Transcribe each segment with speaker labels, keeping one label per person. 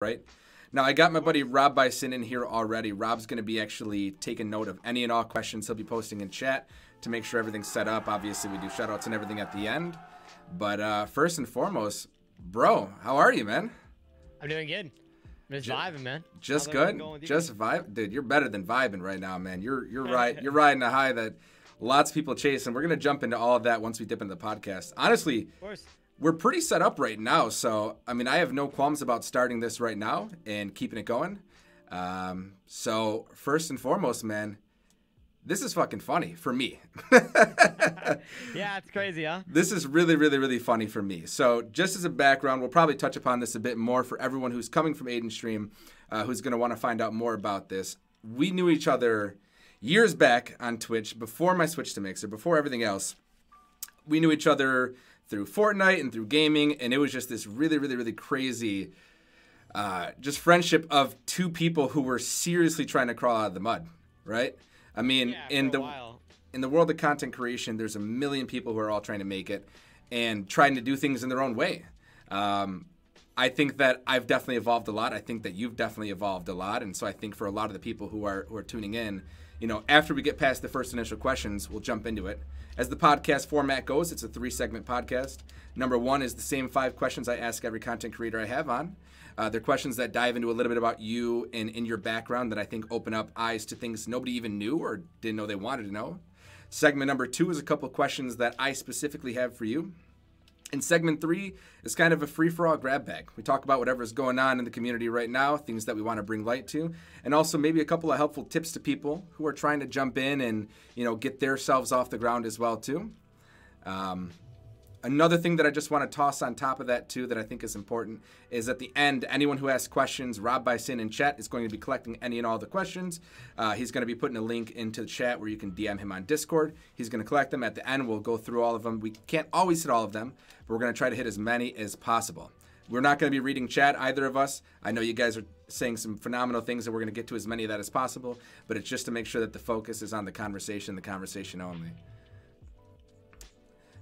Speaker 1: right? Now, I got my buddy Rob Bison in here already. Rob's going to be actually taking note of any and all questions he'll be posting in chat to make sure everything's set up. Obviously, we do shoutouts and everything at the end. But uh, first and foremost, bro, how are you, man?
Speaker 2: I'm doing good. I'm just vibing, man.
Speaker 1: Just good.
Speaker 2: everything going with you?
Speaker 1: Just vibe, dude. You're better than vibing right now, man. You're you're right. You're riding a high that lots of people chase, and we're gonna jump into all of that once we dip into the podcast. Honestly,
Speaker 2: Of course.
Speaker 1: We're pretty set up right now, so I mean, I have no qualms about starting this right now and keeping it going. Um, so first and foremost, man, this is fucking funny for me.
Speaker 2: Yeah, it's crazy, huh?
Speaker 1: This is really, really, really funny for me. So, just as a background, we'll probably touch upon this a bit more for everyone who's coming from Aiden Stream, uh, who's going to want to find out more about this. We knew each other years back on Twitch before my switch to Mixer, before everything else. We knew each other through Fortnite and through gaming, and it was just this really, really, really crazy, uh, just friendship of two people who were seriously trying to crawl out of the mud, right? I mean,
Speaker 2: Yeah,
Speaker 1: in the
Speaker 2: while.
Speaker 1: in the world of content creation, there's a million people who are all trying to make it and trying to do things in their own way. Um, I think that I've definitely evolved a lot. I think that you've definitely evolved a lot, and so I think for a lot of the people who are who are tuning in, you know, after we get past the first initial questions, we'll jump into it. As the podcast format goes, it's a three segment podcast. Number one is the same five questions I ask every content creator I have on. Uh, they're questions that dive into a little bit about you and in your background that I think open up eyes to things nobody even knew or didn't know they wanted to know. Segment number two is a couple questions that I specifically have for you. And segment three is kind of a free for all grab bag. We talk about whatever's going on in the community right now, things that we want to bring light to, and also maybe a couple of helpful tips to people who are trying to jump in and you know get themselves off the ground as well too. Um, Another thing that I just want to toss on top of that too that I think is important is at the end, anyone who asks questions, Rob Bison in chat is going to be collecting any and all the questions. Uh, he's going to be putting a link into the chat where you can DM him on Discord. He's going to collect them at the end. We'll go through all of them. We can't always hit all of them, but we're going to try to hit as many as possible. We're not going to be reading chat, either of us. I know you guys are saying some phenomenal things, and we're going to get to as many of that as possible, but it's just to make sure that the focus is on the conversation, the conversation only.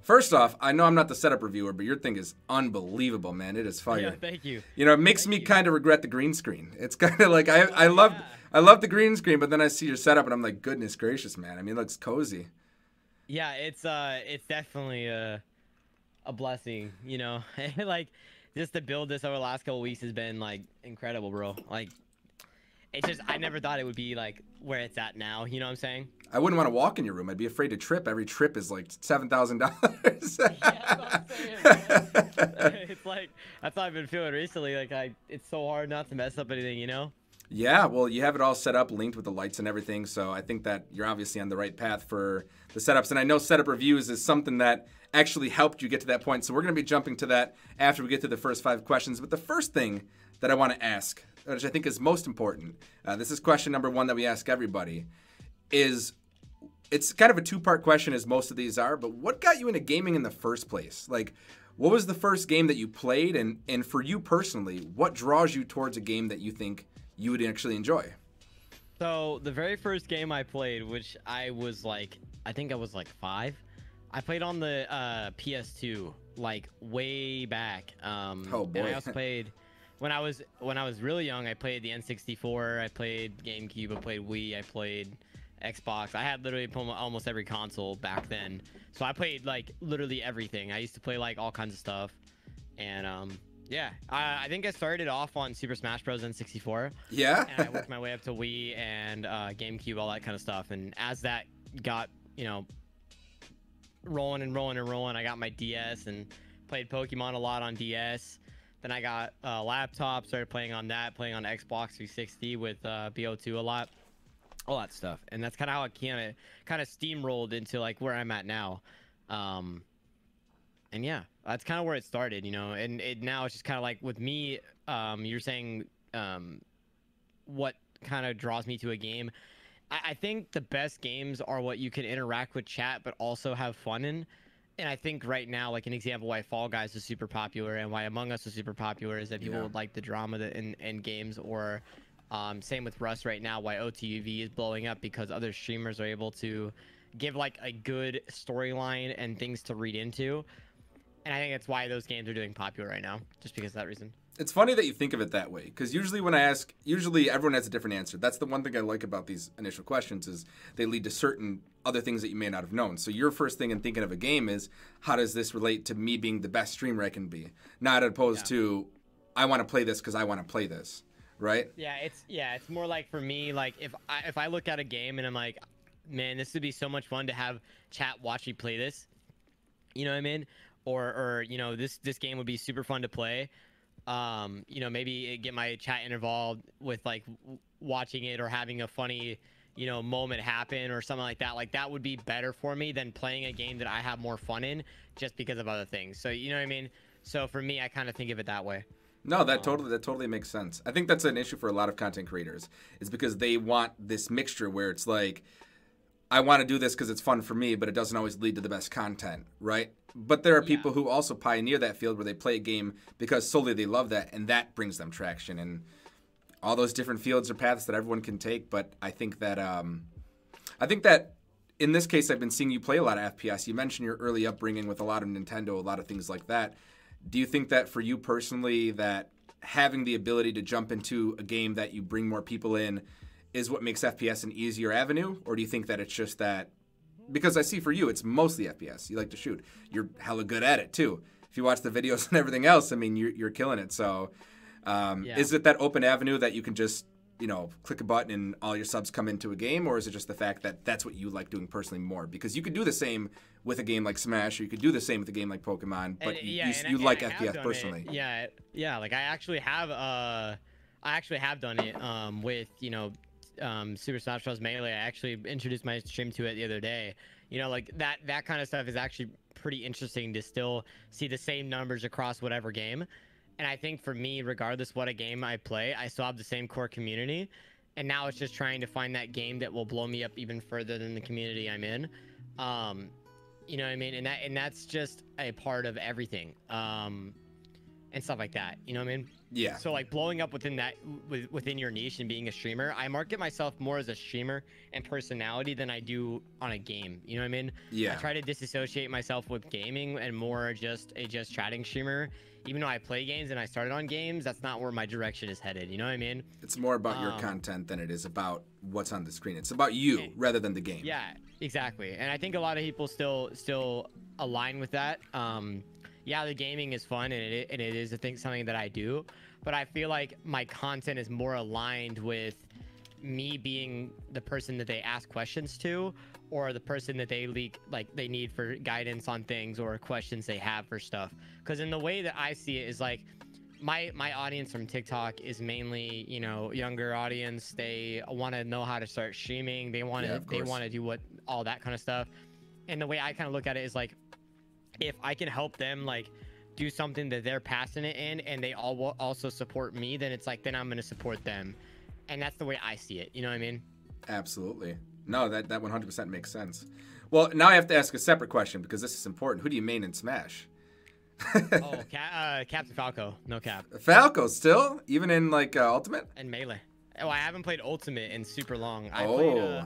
Speaker 1: First off, I know I'm not the setup reviewer, but your thing is unbelievable, man. It is fire.
Speaker 2: Yeah, thank you.
Speaker 1: You know, it makes me kind of regret the green screen. It's kind of like I I love I love the green screen, but then I see your setup and I'm like, goodness gracious, man. I mean, it looks cozy.
Speaker 2: Yeah, it's uh, it's definitely a, a blessing, you know. like, just to build this over the last couple weeks has been like incredible, bro. Like, it's just I never thought it would be like where it's at now. You know what I'm saying?
Speaker 1: I wouldn't want to walk in your room. I'd be afraid to trip. Every trip is like seven thousand dollars.
Speaker 2: that's what I'm saying, it's like that's how I've been feeling recently. Like I, it's so hard not to mess up anything, you know.
Speaker 1: Yeah, well, you have it all set up, linked with the lights and everything. So I think that you're obviously on the right path for the setups. And I know setup reviews is something that actually helped you get to that point. So we're going to be jumping to that after we get to the first five questions. But the first thing that I want to ask, which I think is most important, uh, this is question number one that we ask everybody, is it's kind of a two part question, as most of these are. But what got you into gaming in the first place? Like, what was the first game that you played? And, and for you personally, what draws you towards a game that you think you would actually enjoy?
Speaker 2: So the very first game I played, which I was like, I think I was like five. I played on the uh, PS2, like way back. Um,
Speaker 1: Oh,
Speaker 2: And. I also played when I was when I was really young. I played the N64. I played GameCube. I played Wii. I played Xbox. I had literally almost every console back then. So I played like literally everything. I used to play like all kinds of stuff, and um, yeah, I, I think I started off on Super Smash Bros. N64
Speaker 1: Yeah.
Speaker 2: and I worked my way up to Wii and uh, GameCube, all that kind of stuff. And as that got, you know, rolling and rolling and rolling, I got my DS and played Pokemon a lot on DS. Then I got a laptop, started playing on that, playing on Xbox 360 with uh, BO2 a lot, all that stuff. And that's kind of how it kind of kind of steamrolled into like where I'm at now. Um, and yeah, that's kind of where it started, you know. And it now it's just kind of like with me. Um, you're saying um, what kind of draws me to a game. I, I think the best games are what you can interact with chat, but also have fun in. And I think right now, like an example why Fall Guys is super popular and why Among Us is super popular is that people
Speaker 1: Yeah.
Speaker 2: would like the drama that in, in games, or um, same with Rust right now, why OTV is blowing up because other streamers are able to give like a good storyline and things to read into. and I think that's why those games are doing popular right now, just because of that reason.
Speaker 1: It's funny that you think of it that way because usually when I ask, usually everyone has a different answer. That's the one thing I like about these initial questions is they lead to certain other things that you may not have known. So your first thing in thinking of a game is how does this relate to me being the best streamer I can be, not opposed
Speaker 2: Yeah.
Speaker 1: to I want to play this because I want to play this, right?
Speaker 2: Yeah, it's yeah, it's more like for me, like if I if I look at a game and I'm like, man, this would be so much fun to have chat watch me play this. You know what I mean? Or or you know this this game would be super fun to play. Um, you know maybe get my chat involved with like watching it or having a funny you know moment happen or something like that. Like that would be better for me than playing a game that I have more fun in just because of other things. So you know what I mean? So for me, I kind of think of it that way.
Speaker 1: No, that totally that totally makes sense. I think that's an issue for a lot of content creators. Is because they want this mixture where it's like I want to do this because it's fun for me, but it doesn't always lead to the best content, right? But there are
Speaker 2: Yeah.
Speaker 1: people who also pioneer that field where they play a game because solely they love that, and that brings them traction. And all those different fields or paths that everyone can take. But I think that um, I think that in this case, I've been seeing you play a lot of FPS. You mentioned your early upbringing with a lot of Nintendo, a lot of things like that. Do you think that for you personally, that having the ability to jump into a game that you bring more people in is what makes FPS an easier avenue, or do you think that it's just that? Because I see for you, it's mostly FPS. You like to shoot. You're hella good at it too. If you watch the videos and everything else, I mean, you're, you're killing it. So, um,
Speaker 2: Yeah.
Speaker 1: is it that open avenue that you can just you know click a button and all your subs come into a game, or is it just the fact that that's what you like doing personally more? Because you could do the same with a game like Smash, or you could do the same with a game like Pokemon, but
Speaker 2: And,
Speaker 1: you,
Speaker 2: yeah,
Speaker 1: you,
Speaker 2: I-
Speaker 1: you like FPS
Speaker 2: done it.
Speaker 1: personally.
Speaker 2: Yeah, yeah. Like I actually have uh, I actually have done it um with you know, um Super Smash Bros. Melee. I actually introduced my stream to it the other day. You know, like that that kind of stuff is actually pretty interesting to still see the same numbers across whatever game. And I think for me, regardless what a game I play, I still have the same core community. And now it's just trying to find that game that will blow me up even further than the community I'm in. Um, you know what I mean? And that and that's just a part of everything. Um, and stuff like that. You know what I mean?
Speaker 1: Yeah,
Speaker 2: So like blowing up within that within your niche and being a streamer, I market myself more as a streamer and personality than I do on a game. You know what I mean?
Speaker 1: yeah.
Speaker 2: I try to disassociate myself with gaming and more just a just chatting streamer. Even though I play games and I started on games, that's not where my direction is headed. You know what I mean?
Speaker 1: It's more about your
Speaker 2: Um,
Speaker 1: content than it is about what's on the screen. It's about you
Speaker 2: Yeah.
Speaker 1: rather than the game.
Speaker 2: Yeah, exactly. And I think a lot of people still still align with that. Um, yeah, the gaming is fun and it and it is I think something that I do, but I feel like my content is more aligned with me being the person that they ask questions to or the person that they leak like they need for guidance on things or questions they have for stuff. Because in the way that i see it is like my my audience from tiktok is mainly you know younger audience. They want to know how to start streaming. They want to
Speaker 1: Yeah,
Speaker 2: they want to do what all that kind of stuff. And the way i kind of look at it is like if i can help them like do something that they're passionate in and they all will also support me then it's like then i'm going to support them and that's the way i see it you know what i mean
Speaker 1: Absolutely. No, that, that 100% makes sense. Well, now I have to ask a separate question because this is important. Who do you main in Smash?
Speaker 2: oh Ca- uh, captain falco no cap
Speaker 1: Falco still? Even in like uh, Ultimate?
Speaker 2: and melee oh i haven't played ultimate in super long i
Speaker 1: oh.
Speaker 2: played uh,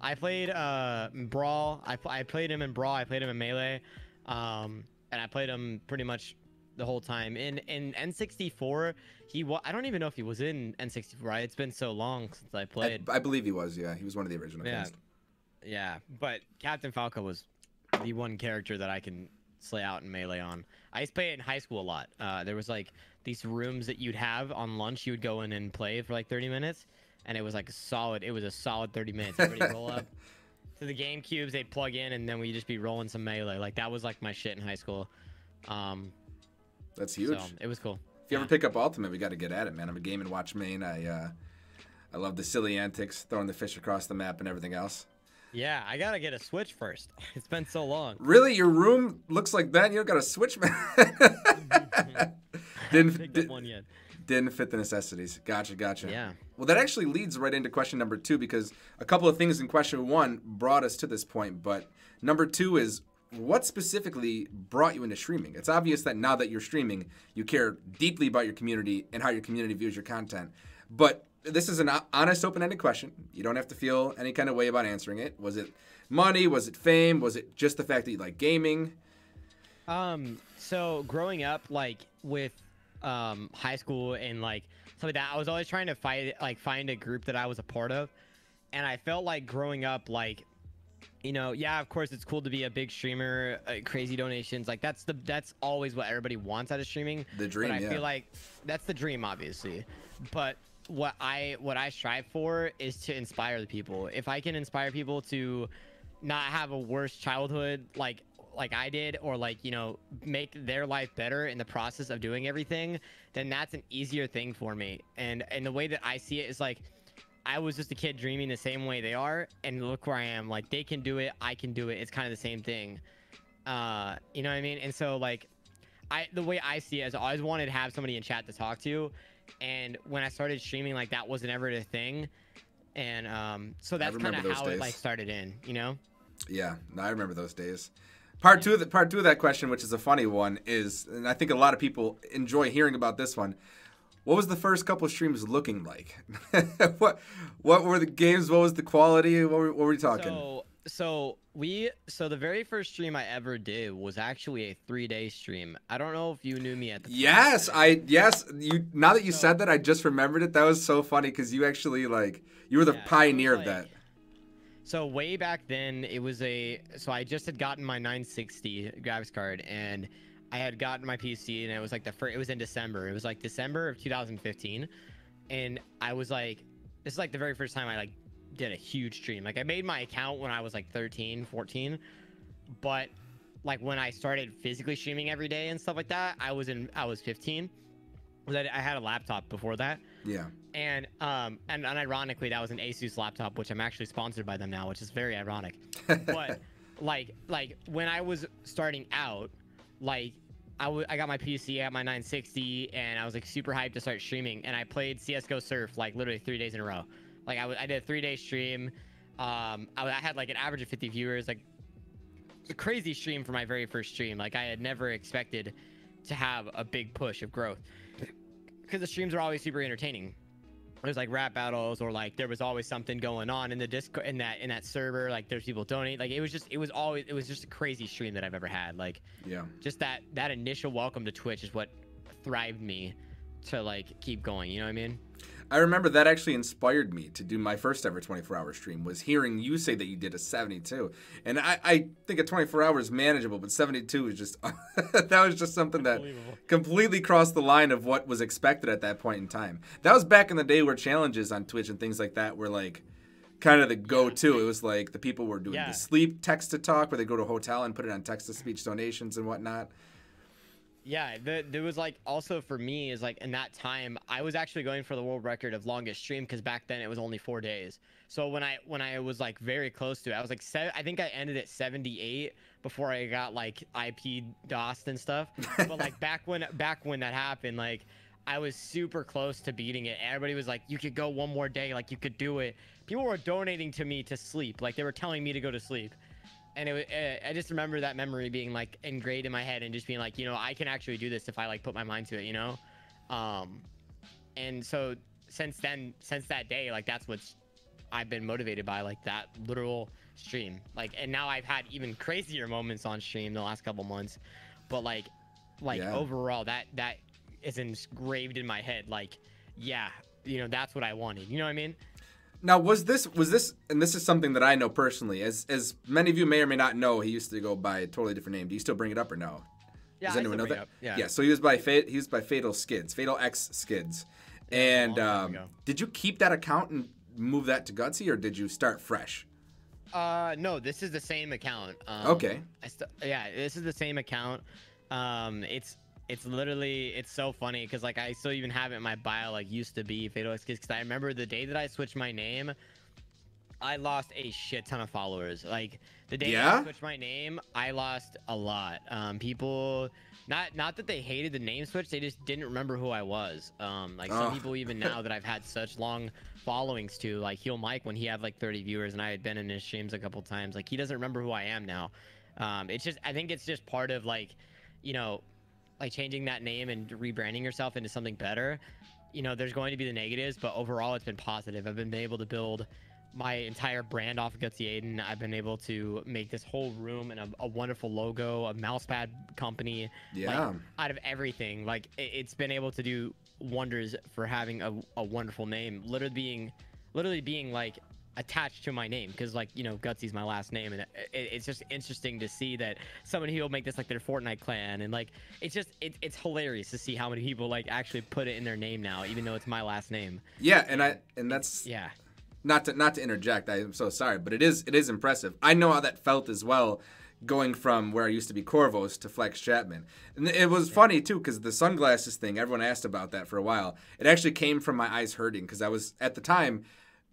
Speaker 2: I played uh Brawl. I, pl- I played him in Brawl. I played him in Melee, um, and I played him pretty much the whole time. In in N64, he wa- I don't even know if he was in N64. Right? It's been so long since I
Speaker 1: I,
Speaker 2: played.
Speaker 1: I believe he was, yeah. He was one of the original
Speaker 2: Yeah.
Speaker 1: cast.
Speaker 2: yeah, but Captain Falco was the one character that I can slay out in Melee on. I used to play it in high school a lot. Uh, there was like these rooms that you'd have on lunch. You would go in and play for like 30 minutes, and it was like a solid. It was a solid 30 minutes. Everybody roll up to the game cubes. They'd plug in, and then we'd just be rolling some Melee. Like that was like my shit in high school. Um,
Speaker 1: That's huge.
Speaker 2: so it was cool.
Speaker 1: if you ever pick up Ultimate, we got to get at it, man. I'm a game and watch main. I uh, I love the silly antics, throwing the fish across the map and everything else.
Speaker 2: Yeah, I gotta get a Switch first. It's been so long.
Speaker 1: Really, your room looks like that? You don't got a switch, man. Didn't
Speaker 2: haven't picked
Speaker 1: di-
Speaker 2: up one yet.
Speaker 1: Didn't fit the necessities. Gotcha, gotcha.
Speaker 2: Yeah.
Speaker 1: Well, that actually leads right into question number two because a couple of things in question one brought us to this point. But number two is what specifically brought you into streaming? It's obvious that now that you're streaming, you care deeply about your community and how your community views your content. But this is an honest, open ended question. You don't have to feel any kind of way about answering it. Was it money? Was it fame? Was it just the fact that you like gaming?
Speaker 2: Um, so growing up, like with um high school and like stuff like that, I was always trying to fight like find a group that I was a part of, and I felt like growing up, like, you know, yeah, of course it's cool to be a big streamer, uh, crazy donations, like that's the that's always what everybody wants out of streaming.
Speaker 1: The dream,
Speaker 2: But I
Speaker 1: yeah.
Speaker 2: feel like that's the dream, obviously, but what I what I strive for is to inspire the people. If I can inspire people to not have a worse childhood like like I did or like you know make their life better in the process of doing everything then that's an easier thing for me. And and the way that I see it is like I was just a kid dreaming the same way they are and look where I am. Like they can do it I can do it. It's kind of the same thing. Uh you know what I mean? And so like I the way I see it is I always wanted to have somebody in chat to talk to and when I started streaming like that wasn't ever a thing. And um so that's kind of how it
Speaker 1: days.
Speaker 2: like started in you know?
Speaker 1: Yeah, no, I remember those days. Part two of the part two of that question, which is a funny one, is, and I think a lot of people enjoy hearing about this one. What was the first couple streams looking like? what what were the games? What was the quality? What were, what were we talking?
Speaker 2: So so we so the very first stream I ever did was actually a three day stream. I don't know if you knew me at the time.
Speaker 1: yes, I yes. You now that you
Speaker 2: So-
Speaker 1: said that, I just remembered it. That was so funny because you actually like you were the
Speaker 2: Yeah,
Speaker 1: pioneer of
Speaker 2: like-
Speaker 1: that.
Speaker 2: So way back then, it was a so I just had gotten my 960 graphics card and I had gotten my PC and it was like the first. It was in December. It was like December of 2015, and I was like, this is like the very first time I like did a huge stream. Like I made my account when I was like 13, 14, but like when I started physically streaming every day and stuff like that, I was in I was 15. 'Cause I I had a laptop before that.
Speaker 1: Yeah.
Speaker 2: And um and, and ironically that was an Asus laptop, which I'm actually sponsored by them now, which is very ironic. But like like when I was starting out, like I w- I got my PC, I got my 960, and I was like super hyped to start streaming. And I played CS:GO Surf like literally three days in a row. Like I, w- I did a three day stream. Um, I, w- I had like an average of 50 viewers. Like a crazy stream for my very first stream. Like I had never expected to have a big push of growth because the streams are always super entertaining. There's like rap battles or like there was always something going on in the discord in that in that server. Like there's people donate. Like it was just it was always it was just a crazy stream that I've ever had. Like
Speaker 1: yeah.
Speaker 2: just that that initial welcome to Twitch is what thrived me to like keep going. You know what I mean?
Speaker 1: I remember that actually inspired me to do my first ever 24 hour stream was hearing you say that you did a 72. And I, I think a 24 hours is manageable, but 72 is just, that was just something that completely crossed the line of what was expected at that point in time. That was back in the day where challenges on Twitch and things like that were like kind of the go to. It was like the people were doing
Speaker 2: Yeah.
Speaker 1: the sleep text to talk where they go to a hotel and put it on text to speech donations and whatnot.
Speaker 2: Yeah, the, there was like also for me is like in that time I was actually going for the world record of longest stream because back then it was only four days. So when I when I was like very close to it, I was like I think I ended at 78 before I got like IP DOS and stuff. but like back when back when that happened, like I was super close to beating it. Everybody was like, "You could go one more day, like you could do it." People were donating to me to sleep, like they were telling me to go to sleep and it, wa- uh, I just remember that memory being like ingrained in my head and just being like, you know, I can actually do this if I like put my mind to it, you know. Um, and so since then, since that day, like that's what's I've been motivated by, like that literal stream. Like, and now I've had even crazier moments on stream the last couple months, but like, like
Speaker 1: Yeah.
Speaker 2: overall, that that is engraved in my head. Like, yeah, you know, that's what I wanted. You know what I mean?
Speaker 1: Now, was this was this, and this is something that I know personally, as as many of you may or may not know, he used to go by a totally different name. Do you still bring it up or no?
Speaker 2: Yeah,
Speaker 1: Does anyone know that?
Speaker 2: up, yeah.
Speaker 1: So he was by fa- he was by Fatal Skids, Fatal X Skids, and um, did you keep that account and move that to Gutzy, or did you start fresh?
Speaker 2: Uh, no, this is the same account. Um,
Speaker 1: Okay.
Speaker 2: I st- yeah, this is the same account. Um, it's it's literally it's so funny because like I still even have it in my bio like used to be Fatal X because I remember the day that I switched my name, I lost a shit ton of followers. Like the day that
Speaker 1: Yeah?
Speaker 2: I switched my name, I lost a lot. Um, people. Not, not that they hated the name switch, they just didn't remember who I was. Um, like some
Speaker 1: Oh.
Speaker 2: people even now that I've had such long followings to, like Heel Mike when he had like 30 viewers and I had been in his streams a couple times, like he doesn't remember who I am now. Um, it's just I think it's just part of like, you know, like changing that name and rebranding yourself into something better. You know, there's going to be the negatives, but overall it's been positive. I've been able to build my entire brand off of Gutzy Aiden. I've been able to make this whole room and a, a wonderful logo, a mousepad company.
Speaker 1: Yeah.
Speaker 2: Like, out of everything, like it, it's been able to do wonders for having a, a wonderful name. Literally being, literally being like attached to my name because like you know Gutzy's my last name and it, it, it's just interesting to see that somebody will make this like their Fortnite clan and like it's just it, it's hilarious to see how many people like actually put it in their name now even though it's my last name.
Speaker 1: Yeah, and I and that's
Speaker 2: Yeah.
Speaker 1: not to not to interject. I'm so sorry, but it is it is impressive. I know how that felt as well, going from where I used to be Corvos to Flex Chapman, and it was funny too because the sunglasses thing. Everyone asked about that for a while. It actually came from my eyes hurting because I was at the time,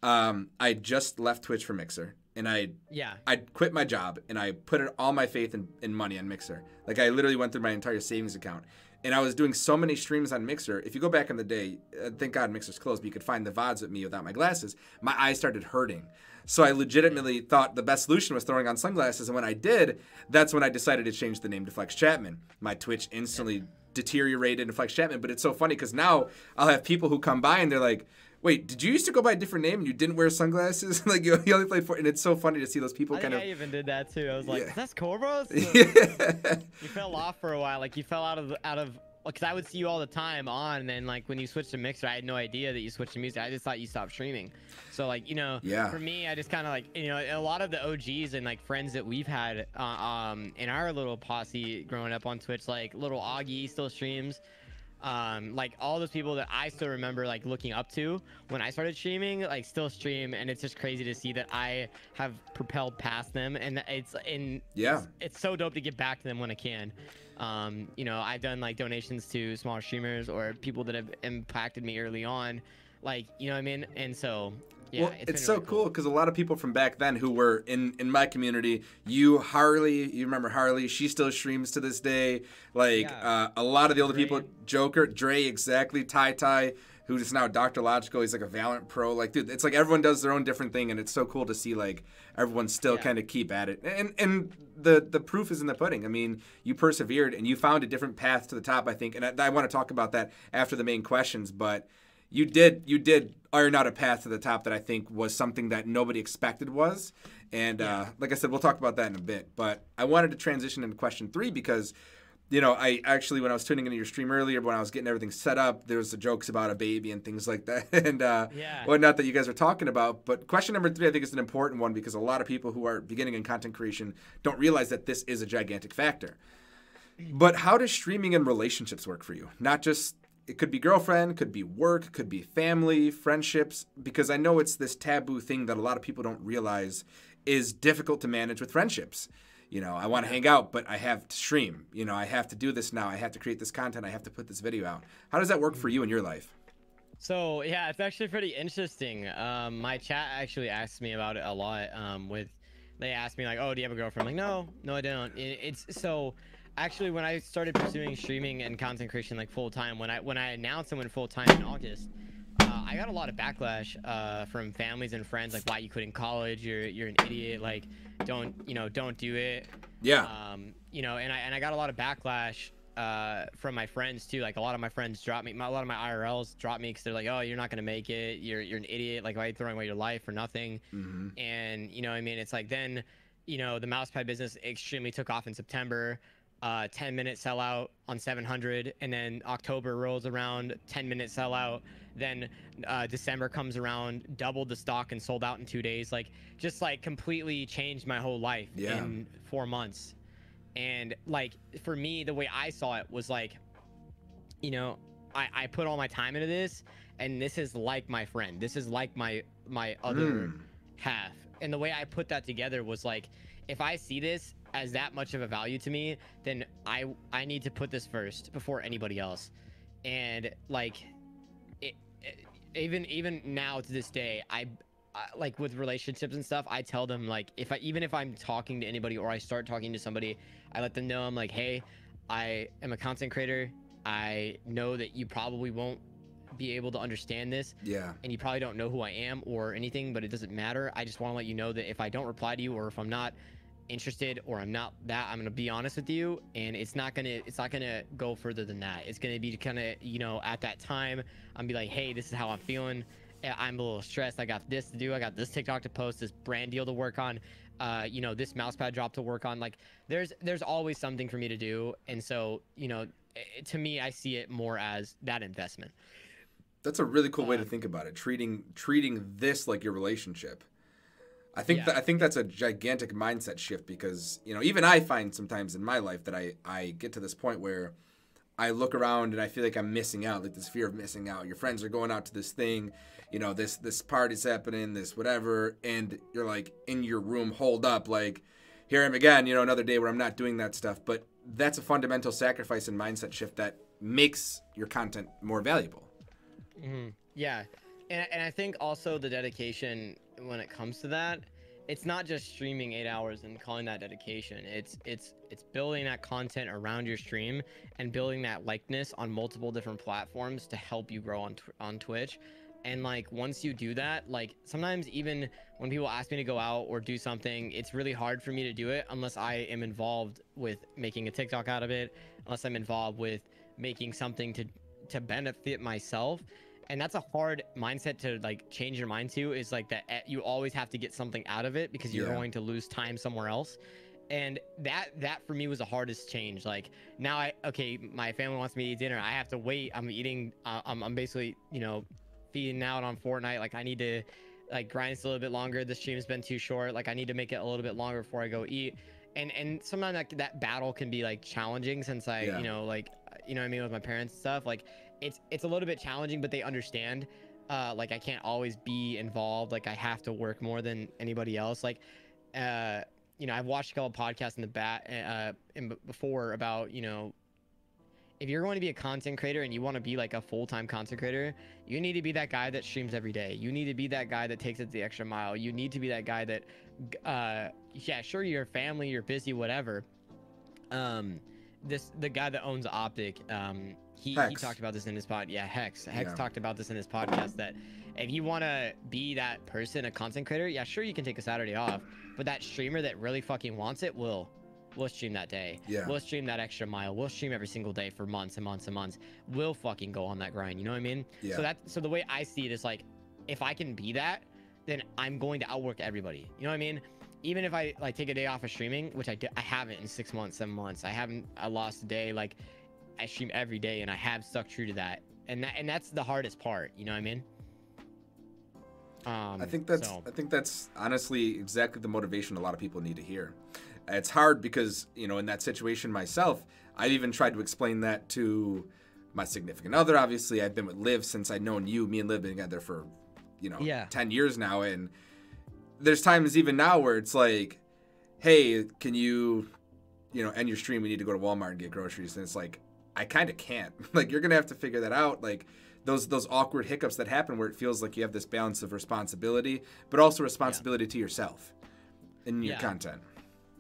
Speaker 1: um, I just left Twitch for Mixer, and I
Speaker 2: Yeah.
Speaker 1: I quit my job and I put it, all my faith in, in money on Mixer. Like I literally went through my entire savings account. And I was doing so many streams on Mixer. If you go back in the day, uh, thank God Mixer's closed, but you could find the VODs with me without my glasses. My eyes started hurting. So I legitimately thought the best solution was throwing on sunglasses. And when I did, that's when I decided to change the name to Flex Chapman. My Twitch instantly deteriorated into Flex Chapman. But it's so funny because now I'll have people who come by and they're like, Wait, did you used to go by a different name and you didn't wear sunglasses? like you, you only played for, and it's so funny to see those people
Speaker 2: I
Speaker 1: kind of.
Speaker 2: I even did that too. I was like,
Speaker 1: Yeah.
Speaker 2: "That's Corvus."
Speaker 1: yeah.
Speaker 2: you fell off for a while. Like you fell out of out of because I would see you all the time on, and then like when you switched to Mixer, I had no idea that you switched to Mixer. I just thought you stopped streaming. So like you know,
Speaker 1: Yeah.
Speaker 2: For me, I just kind of like you know a lot of the OGs and like friends that we've had uh, um in our little posse growing up on Twitch, like little Augie still streams. Um, like all those people that I still remember like looking up to when I started streaming, like still stream, and it's just crazy to see that I have propelled past them, and it's in
Speaker 1: Yeah.
Speaker 2: it's, it's so dope to get back to them when I can. Um, you know, I've done like donations to smaller streamers or people that have impacted me early on, like you know what I mean. And so, yeah,
Speaker 1: well,
Speaker 2: it's,
Speaker 1: it's, so
Speaker 2: really
Speaker 1: cool because a lot of people from back then who were in in my community, you Harley, you remember Harley? She still streams to this day. Like
Speaker 2: Yeah.
Speaker 1: uh, a lot of the older
Speaker 2: Dre.
Speaker 1: people, Joker, Dre, exactly, Ty Ty, who's just now Doctor Logical. He's like a Valorant pro. Like, dude, it's like everyone does their own different thing, and it's so cool to see like everyone still
Speaker 2: Yeah.
Speaker 1: kind of keep at it. And and the the proof is in the pudding. I mean, you persevered and you found a different path to the top. I think, and I, I want to talk about that after the main questions, but you did you did iron out a path to the top that I think was something that nobody expected was. And uh, like I said, we'll talk about that in a bit. But I wanted to transition into question three because, you know, I actually when I was tuning into your stream earlier, when I was getting everything set up, there was the jokes about a baby and things like that, and uh,
Speaker 2: Yeah.
Speaker 1: whatnot that you guys are talking about. But question number three, I think, is an important one because a lot of people who are beginning in content creation don't realize that this is a gigantic factor. But how does streaming and relationships work for you? Not just it could be girlfriend, could be work, could be family, friendships, because I know it's this taboo thing that a lot of people don't realize is difficult to manage with friendships. You know, I want to hang out, but I have to stream. You know, I have to do this now. I have to create this content. I have to put this video out. How does that work for you in your life?
Speaker 2: So yeah, it's actually pretty interesting. Um, my chat actually asked me about it a lot. Um, with they asked me like, "Oh, do you have a girlfriend?" I'm like, "No, no, I don't." It, it's so actually when I started pursuing streaming and content creation like full time, when I when I announced I went full time in August, uh, I got a lot of backlash uh, from families and friends like, "Why you quit in college? You're you're an idiot. Like, don't you know? Don't do it."
Speaker 1: Yeah.
Speaker 2: um, you know, and I and I got a lot of backlash uh, from my friends too. Like a lot of my friends dropped me. My, a lot of my IRLs dropped me because they're like, "Oh, you're not gonna make it. You're you're an idiot. Like, why are you throwing away your life for nothing?"
Speaker 1: hmm
Speaker 2: And you know, I mean, it's like then, you know, the mousepad business extremely took off in September. Uh, 10 minute sellout on 700 and then october rolls around 10 minute sellout. Then uh, december comes around doubled the stock and sold out in two days. Like just like completely changed my whole life
Speaker 1: Yeah.
Speaker 2: in four months. And like for me the way i saw it was like you know I, I put all my time into this and this is like my friend. This is like my my other
Speaker 1: Mm.
Speaker 2: half. And the way i put that together was like if i see this as that much of a value to me then i i need to put this first before anybody else and like it, it- even even now to this day I, I like with relationships and stuff i tell them like if i even if i'm talking to anybody or i start talking to somebody i let them know i'm like hey i am a content creator i know that you probably won't be able to understand this
Speaker 1: Yeah.
Speaker 2: and you probably don't know who I am or anything, but it doesn't matter. I just want to let you know that if I don't reply to you or if I'm not interested or I'm not that, I'm gonna be honest with you, and it's not gonna it's not gonna go further than that. It's gonna be kind of you know at that time I'm be like, hey, this is how I'm feeling, I'm a little stressed. I got this to do. I got this TikTok to post, this brand deal to work on. Uh, you know, this mousepad drop to work on. Like, there's there's always something for me to do, and so you know, it, to me, I see it more as that investment.
Speaker 1: That's a really cool way to
Speaker 2: Um,
Speaker 1: think about it. Treating treating this like your relationship. I think
Speaker 2: Yeah.
Speaker 1: that I think that's a gigantic mindset shift because you know even I find sometimes in my life that I I get to this point where I look around and I feel like I'm missing out, like this fear of missing out. Your friends are going out to this thing, you know, this this party's happening, this whatever, and you're like in your room, holed up, like here I am again, you know, another day where I'm not doing that stuff. But that's a fundamental sacrifice and mindset shift that makes your content more valuable.
Speaker 2: hmm Yeah, and and I think also the dedication when it comes to that, it's not just streaming eight hours and calling that dedication. It's it's it's building that content around your stream and building that likeness on multiple different platforms to help you grow on on Twitch. And like once you do that, like sometimes even when people ask me to go out or do something, it's really hard for me to do it unless I am involved with making a TikTok out of it, unless I'm involved with making something to to benefit myself and that's a hard mindset to like change your mind to is like that eh, you always have to get something out of it because you're
Speaker 1: Yeah.
Speaker 2: going to lose time somewhere else. And that that for me was the hardest change. Like now i okay my family wants me to eat dinner. I have to wait. I'm eating uh, I'm, I'm basically you know feeding out on fortnite. Like i need to like grind this a little bit longer. The stream's been too short. Like i need to make it a little bit longer before i go eat. And and sometimes that, that battle can be like challenging since i
Speaker 1: Yeah.
Speaker 2: you know like you know what i mean with my parents and stuff. Like it's it's a little bit challenging but they understand uh like i can't always be involved. Like i have to work more than anybody else. Like uh you know i've watched a couple podcasts in the bat uh in, before about you know if you're going to be a content creator and you want to be like a full-time content creator you need to be that guy that streams every day. You need to be that guy that takes it the extra mile. You need to be that guy that uh yeah sure you're family you're busy whatever. Um this the guy that owns optic um he, he talked about this in his pod yeah hex. Hex
Speaker 1: Yeah.
Speaker 2: talked about this in his podcast that if you want to be that person a content creator yeah sure you can take a saturday off but that streamer that really fucking wants it will will stream that day.
Speaker 1: Yeah.
Speaker 2: we'll stream that extra mile. We'll stream every single day for months and months and months. We'll fucking go on that grind you know what i mean?
Speaker 1: Yeah.
Speaker 2: so that so the way i see it is like if i can be that then i'm going to outwork everybody you know what i mean? Even if i like take a day off of streaming which I, do, I haven't in six months seven months i haven't i lost a day like i stream every day and i have stuck true to that and that and that's the hardest part you know what i mean um
Speaker 1: I think that's
Speaker 2: so-
Speaker 1: I think that's honestly exactly the motivation a lot of people need to hear. It's hard because you know in that situation myself, I've even tried to explain that to my significant other. Obviously, I've been with Liv since I've known you. Me and Liv been together for you know
Speaker 2: Yeah.
Speaker 1: ten years now, and there's times even now where it's like, hey, can you you know end your stream? We need to go to Walmart and get groceries, and it's like I kind of can't. like you're gonna have to figure that out. Like those those awkward hiccups that happen where it feels like you have this balance of responsibility, but also responsibility to yourself in your
Speaker 2: Yeah.
Speaker 1: content.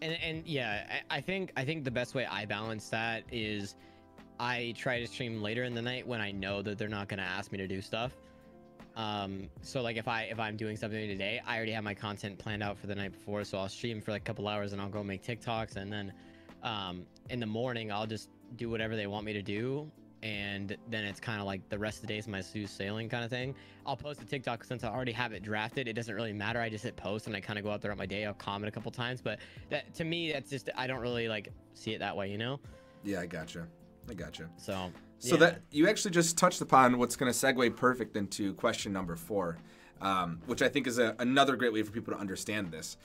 Speaker 2: and and yeah I, I think i think the best way i balance that is i try to stream later in the night when i know that they're not going to ask me to do stuff um so like if i if i'm doing something today i already have my content planned out for the night before so i'll stream for like a couple hours and i'll go make tiktoks and then um in the morning i'll just do whatever they want me to do and then it's kind of like the rest of the day is my smooth sailing kind of thing I'll post a TikTok since I already have it drafted. It doesn't really matter. I just hit post and I kind of go out throughout my day. I'll comment a couple times, but that to me, that's just I don't really like see it that way, you know.
Speaker 1: Yeah, I gotcha. I gotcha.
Speaker 2: So
Speaker 1: So
Speaker 2: yeah.
Speaker 1: that you actually just touched upon what's going to segue perfect into question number four, um, which I think is a, another great way for people to understand this.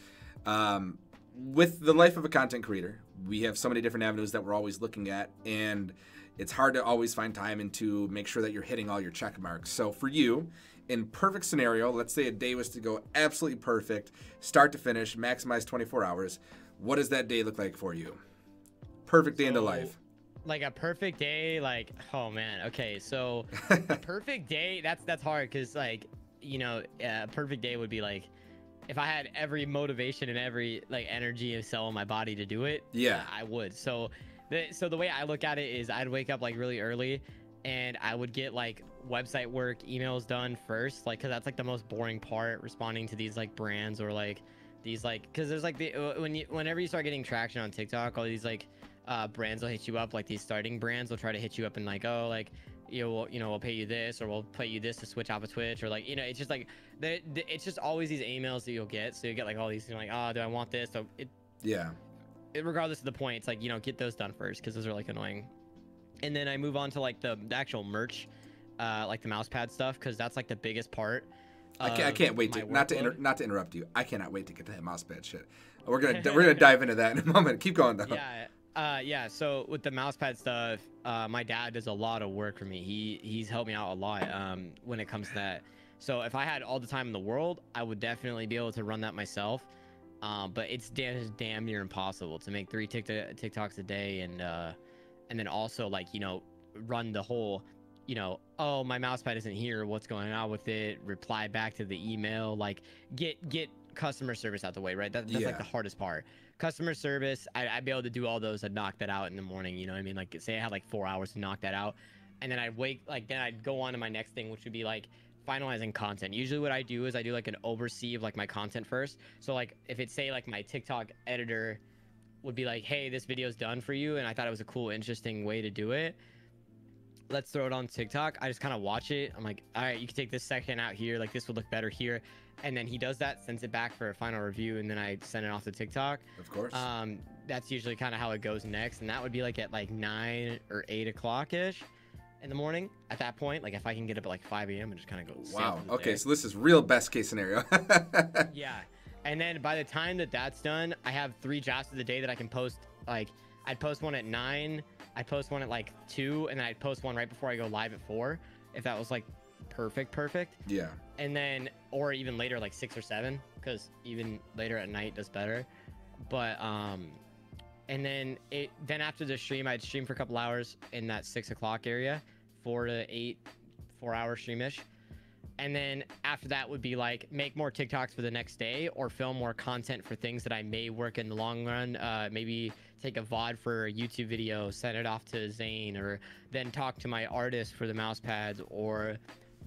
Speaker 1: Um, with the life of a content creator, we have so many different avenues that we're always looking at, and it's hard to always find time and to make sure that you're hitting all your check marks. So for you, in perfect scenario, let's say a day was to go absolutely perfect, start to finish, maximize 24 hours. What does that day look like for you? Perfect day in the life.
Speaker 2: like a perfect day like oh man okay so a perfect day that's that's hard because like you know a perfect day would be like if i had every motivation and every like energy and cell in my body to do it
Speaker 1: Yeah.
Speaker 2: i would so the so the way i look at it is i'd wake up like really early and i would get like website work emails done first like because that's like the most boring part responding to these like brands or like these like because there's like the uh, when you whenever you start getting traction on tiktok all these like uh, brands will hit you up like these starting brands will try to hit you up and like oh like you know, we'll, you know, we'll pay you this, or we'll pay you this to switch off of Twitch, or like, you know, it's just like, the, the, it's just always these emails that you'll get. So you get like all these, you know, like, oh, do I want this? So it,
Speaker 1: Yeah.
Speaker 2: it, regardless of the point, it's like you know, get those done first because those are like annoying. And then I move on to like the, the actual merch, uh, like the mouse pad stuff, because that's like the biggest part.
Speaker 1: I can't, I can't wait to not to inter- not to interrupt you. I cannot wait to get to that mouse pad shit. We're gonna we're gonna dive into that in a moment. Keep going though.
Speaker 2: yeah uh yeah so with the mouse pad stuff uh my dad does a lot of work for me. He he's helped me out a lot um when it comes to that. So if i had all the time in the world i would definitely be able to run that myself. Um but it's damn, damn near impossible to make three TikTok, tiktoks a day and uh and then also like you know run the whole you know oh my mouse pad isn't here. What's going on with it? Reply back to the email. Like get get customer service out the way right? That, that's
Speaker 1: Yeah.
Speaker 2: like the hardest part. Customer service I, i'd be able to do all those i'd knock that out in the morning you know what i mean? Like say i had like four hours to knock that out and then i'd wake like then i'd go on to my next thing which would be like finalizing content. Usually what i do is i do like an oversee of like my content first. So like if it's say like my tiktok editor would be like hey this video's done for you and i thought it was a cool interesting way to do it let's throw it on TikTok. I just kind of watch it. I'm like, all right, you can take this section out here. Like this would look better here. And then he does that, sends it back for a final review, and then I send it off to TikTok.
Speaker 1: Of course.
Speaker 2: Um, that's usually kind of how it goes next, and that would be like at like nine or eight o'clock ish in the morning. At that point, like if I can get up at like 5 a.m. and just kind of go.
Speaker 1: wow. Okay,
Speaker 2: day.
Speaker 1: so this is real best case scenario.
Speaker 2: Yeah. And then by the time that that's done, I have three drafts of the day that I can post. Like, I'd post one at nine, I'd post one at like two, and then I'd post one right before I go live at four. If that was like perfect, perfect.
Speaker 1: yeah.
Speaker 2: And then, or even later, like six or seven, because even later at night does better. But, um, and then it, then after the stream, I'd stream for a couple hours in that six o'clock area, four to eight, four hour streamish and then after that would be like make more TikToks for the next day or film more content for things that I may work in the long run. Uh, maybe take a VOD for a YouTube video, send it off to Zane, or then talk to my artist for the mouse pads, or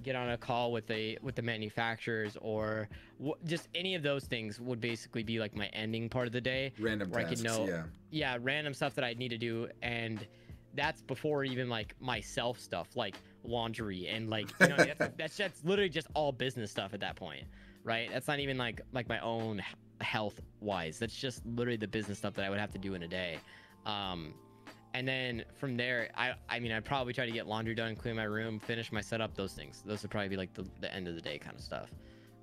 Speaker 2: get on a call with the with the manufacturers, or w- just any of those things would basically be like my ending part of the day
Speaker 1: Random
Speaker 2: where I could know-
Speaker 1: Yeah.
Speaker 2: yeah, random stuff that I need to do, and that's before even like myself stuff like laundry and like you know that's, that's that's literally just all business stuff at that point, right? That's not even like like my own health wise. That's just literally the business stuff that I would have to do in a day. Um, and then from there, I I mean I'd probably try to get laundry done, clean my room, finish my setup, those things. Those would probably be like the, the end of the day kind of stuff.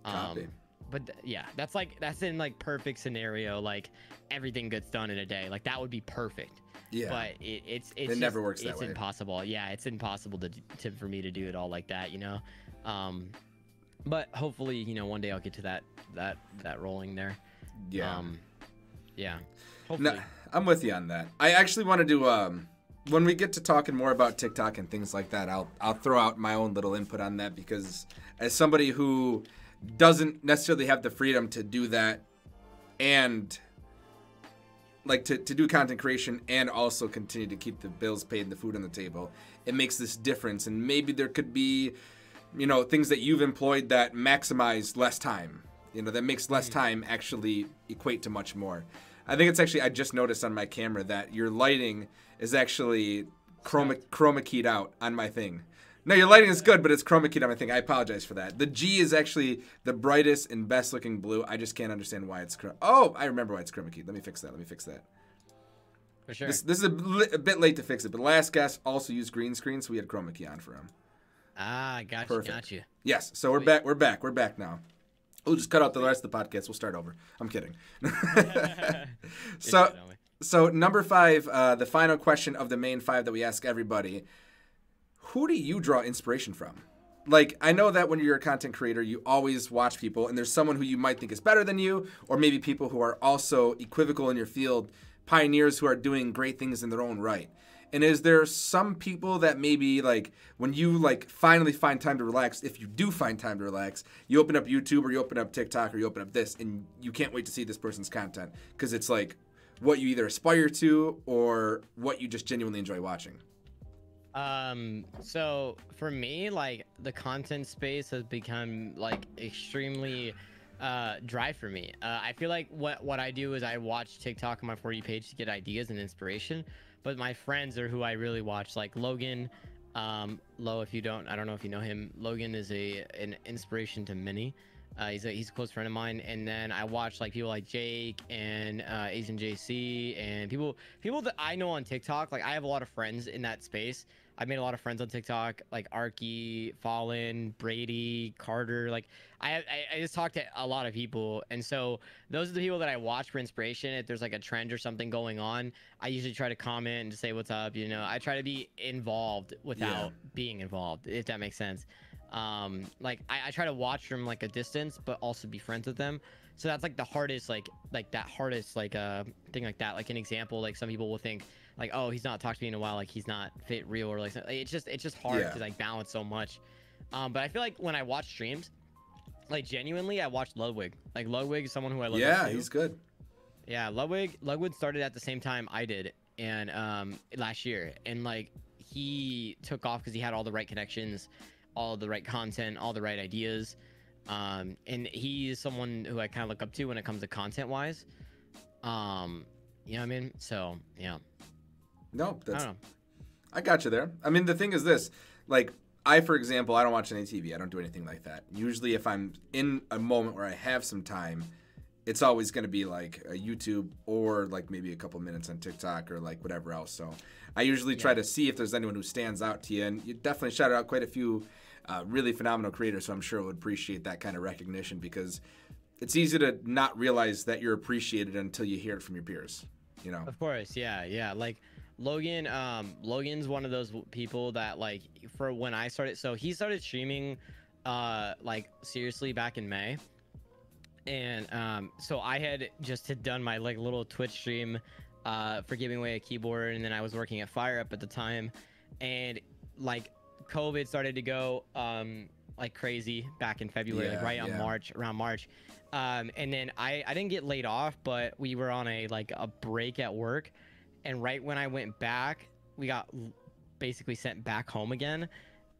Speaker 2: Um, but th- yeah, that's like that's in like perfect scenario. Like everything gets done in a day. Like that would be perfect.
Speaker 1: Yeah.
Speaker 2: But it, it's it's
Speaker 1: It never works that
Speaker 2: It's
Speaker 1: way.
Speaker 2: impossible. Yeah, it's impossible to, to for me to do it all like that. You know. Um, but hopefully, you know, one day I'll get to that that that rolling there.
Speaker 1: Yeah.
Speaker 2: Um, yeah. Hopefully.
Speaker 1: No, I'm with you on that. I actually want to do um when we get to talking more about TikTok and things like that, I'll I'll throw out my own little input on that because as somebody who doesn't necessarily have the freedom to do that and like to, to do content creation and also continue to keep the bills paid and the food on the table, it makes this difference. And maybe there could be, you know, things that you've employed that maximize less time. You know, that makes less time actually equate to much more. I think it's actually I just noticed on my camera that your lighting is actually chroma chroma keyed out on my thing. No, your lighting is good, but it's chroma keyed on my thing. I apologize for that. The G is actually the brightest and best looking blue. I just can't understand why it's chroma. Oh, I remember why it's chroma keyed. Let me fix that. Let me fix that.
Speaker 2: for sure.
Speaker 1: This, this is a, a bit late to fix it, but last guest also used green screen, so we had chroma key on for him.
Speaker 2: ah, got you,
Speaker 1: Perfect.
Speaker 2: got you.
Speaker 1: Yes, so we're back. We're back. We're back now. We'll just cut out the rest of the podcast. We'll start over. I'm kidding. so,
Speaker 2: Good shit, homie.
Speaker 1: so number five, uh, the final question of the main five that we ask everybody: Who do you draw inspiration from? Like, I know that when you're a content creator, you always watch people, and there's someone who you might think is better than you, or maybe people who are also equivocal in your field, pioneers who are doing great things in their own right. And is there some people that maybe like when you like finally find time to relax, if you do find time to relax, you open up YouTube or you open up TikTok or you open up this and you can't wait to see this person's content because it's like what you either aspire to or what you just genuinely enjoy watching.
Speaker 2: Um, so for me, like the content space has become like extremely uh dry for me. Uh, I feel like what what I do is I watch TikTok on my for you page to get ideas and inspiration, but my friends are who I really watch, like Logan, Um, Lo, if you don't, I don't know if you know him. Logan is a an inspiration to many. Uh, he's a he's a close friend of mine. And then I watch like people like Jake and uh, Asian JC and people people that I know on TikTok. Like I have a lot of friends in that space. I've made a lot of friends on TikTok, like Arky, Fallen, Brady, Carter. Like I, I, I just talk to a lot of people, and so those are the people that I watch for inspiration. If there's like a trend or something going on, I usually try to comment and say what's up. You know, I try to be involved without
Speaker 1: Yeah.
Speaker 2: being involved, if that makes sense. Um, like I, I try to watch from like a distance, but also be friends with them. So that's like the hardest, like like that hardest like uh thing like that. Like an example, like some people will think like, oh, he's not talked to me in a while, like he's not fit real or like it's just it's just hard
Speaker 1: Yeah.
Speaker 2: to like balance so much. Um, but I feel like when I watch streams, like genuinely, I watch Ludwig. Like Ludwig is someone who I up
Speaker 1: Yeah, he's good.
Speaker 2: Yeah, Ludwig Ludwig started at the same time I did, and um last year, and like he took off because he had all the right connections, all the right content, all the right ideas, um, and he is someone who I kind of look up to when it comes to content wise. Um, you know what I mean? So yeah,
Speaker 1: No,
Speaker 2: I
Speaker 1: that's
Speaker 2: don't.
Speaker 1: I got you there. I mean, the thing is this, like I, for example, I don't watch any TV. I don't do anything like that. Usually, if I'm in a moment where I have some time, it's always going to be like a YouTube or like maybe a couple minutes on TikTok or like whatever else. So I usually try to see if there's anyone who stands out to you, and you definitely shouted out quite a few uh, really phenomenal creators. So I'm sure would appreciate that kind of recognition because it's easy to not realize that you're appreciated until you hear it from your peers. You know.
Speaker 2: Of course, yeah, yeah. Like Logan, um, Logan's one of those people that like for when I started. So he started streaming, uh, like seriously back in May, and um, so I had just had done my like little Twitch stream, uh, for giving away a keyboard, and then I was working at Fire Up at the time, and like COVID started to go um like crazy back in February, like
Speaker 1: Yeah,
Speaker 2: right on
Speaker 1: yeah.
Speaker 2: March, around March. Um, and then I, I didn't get laid off, but we were on a like a break at work, and right when I went back, we got basically sent back home again,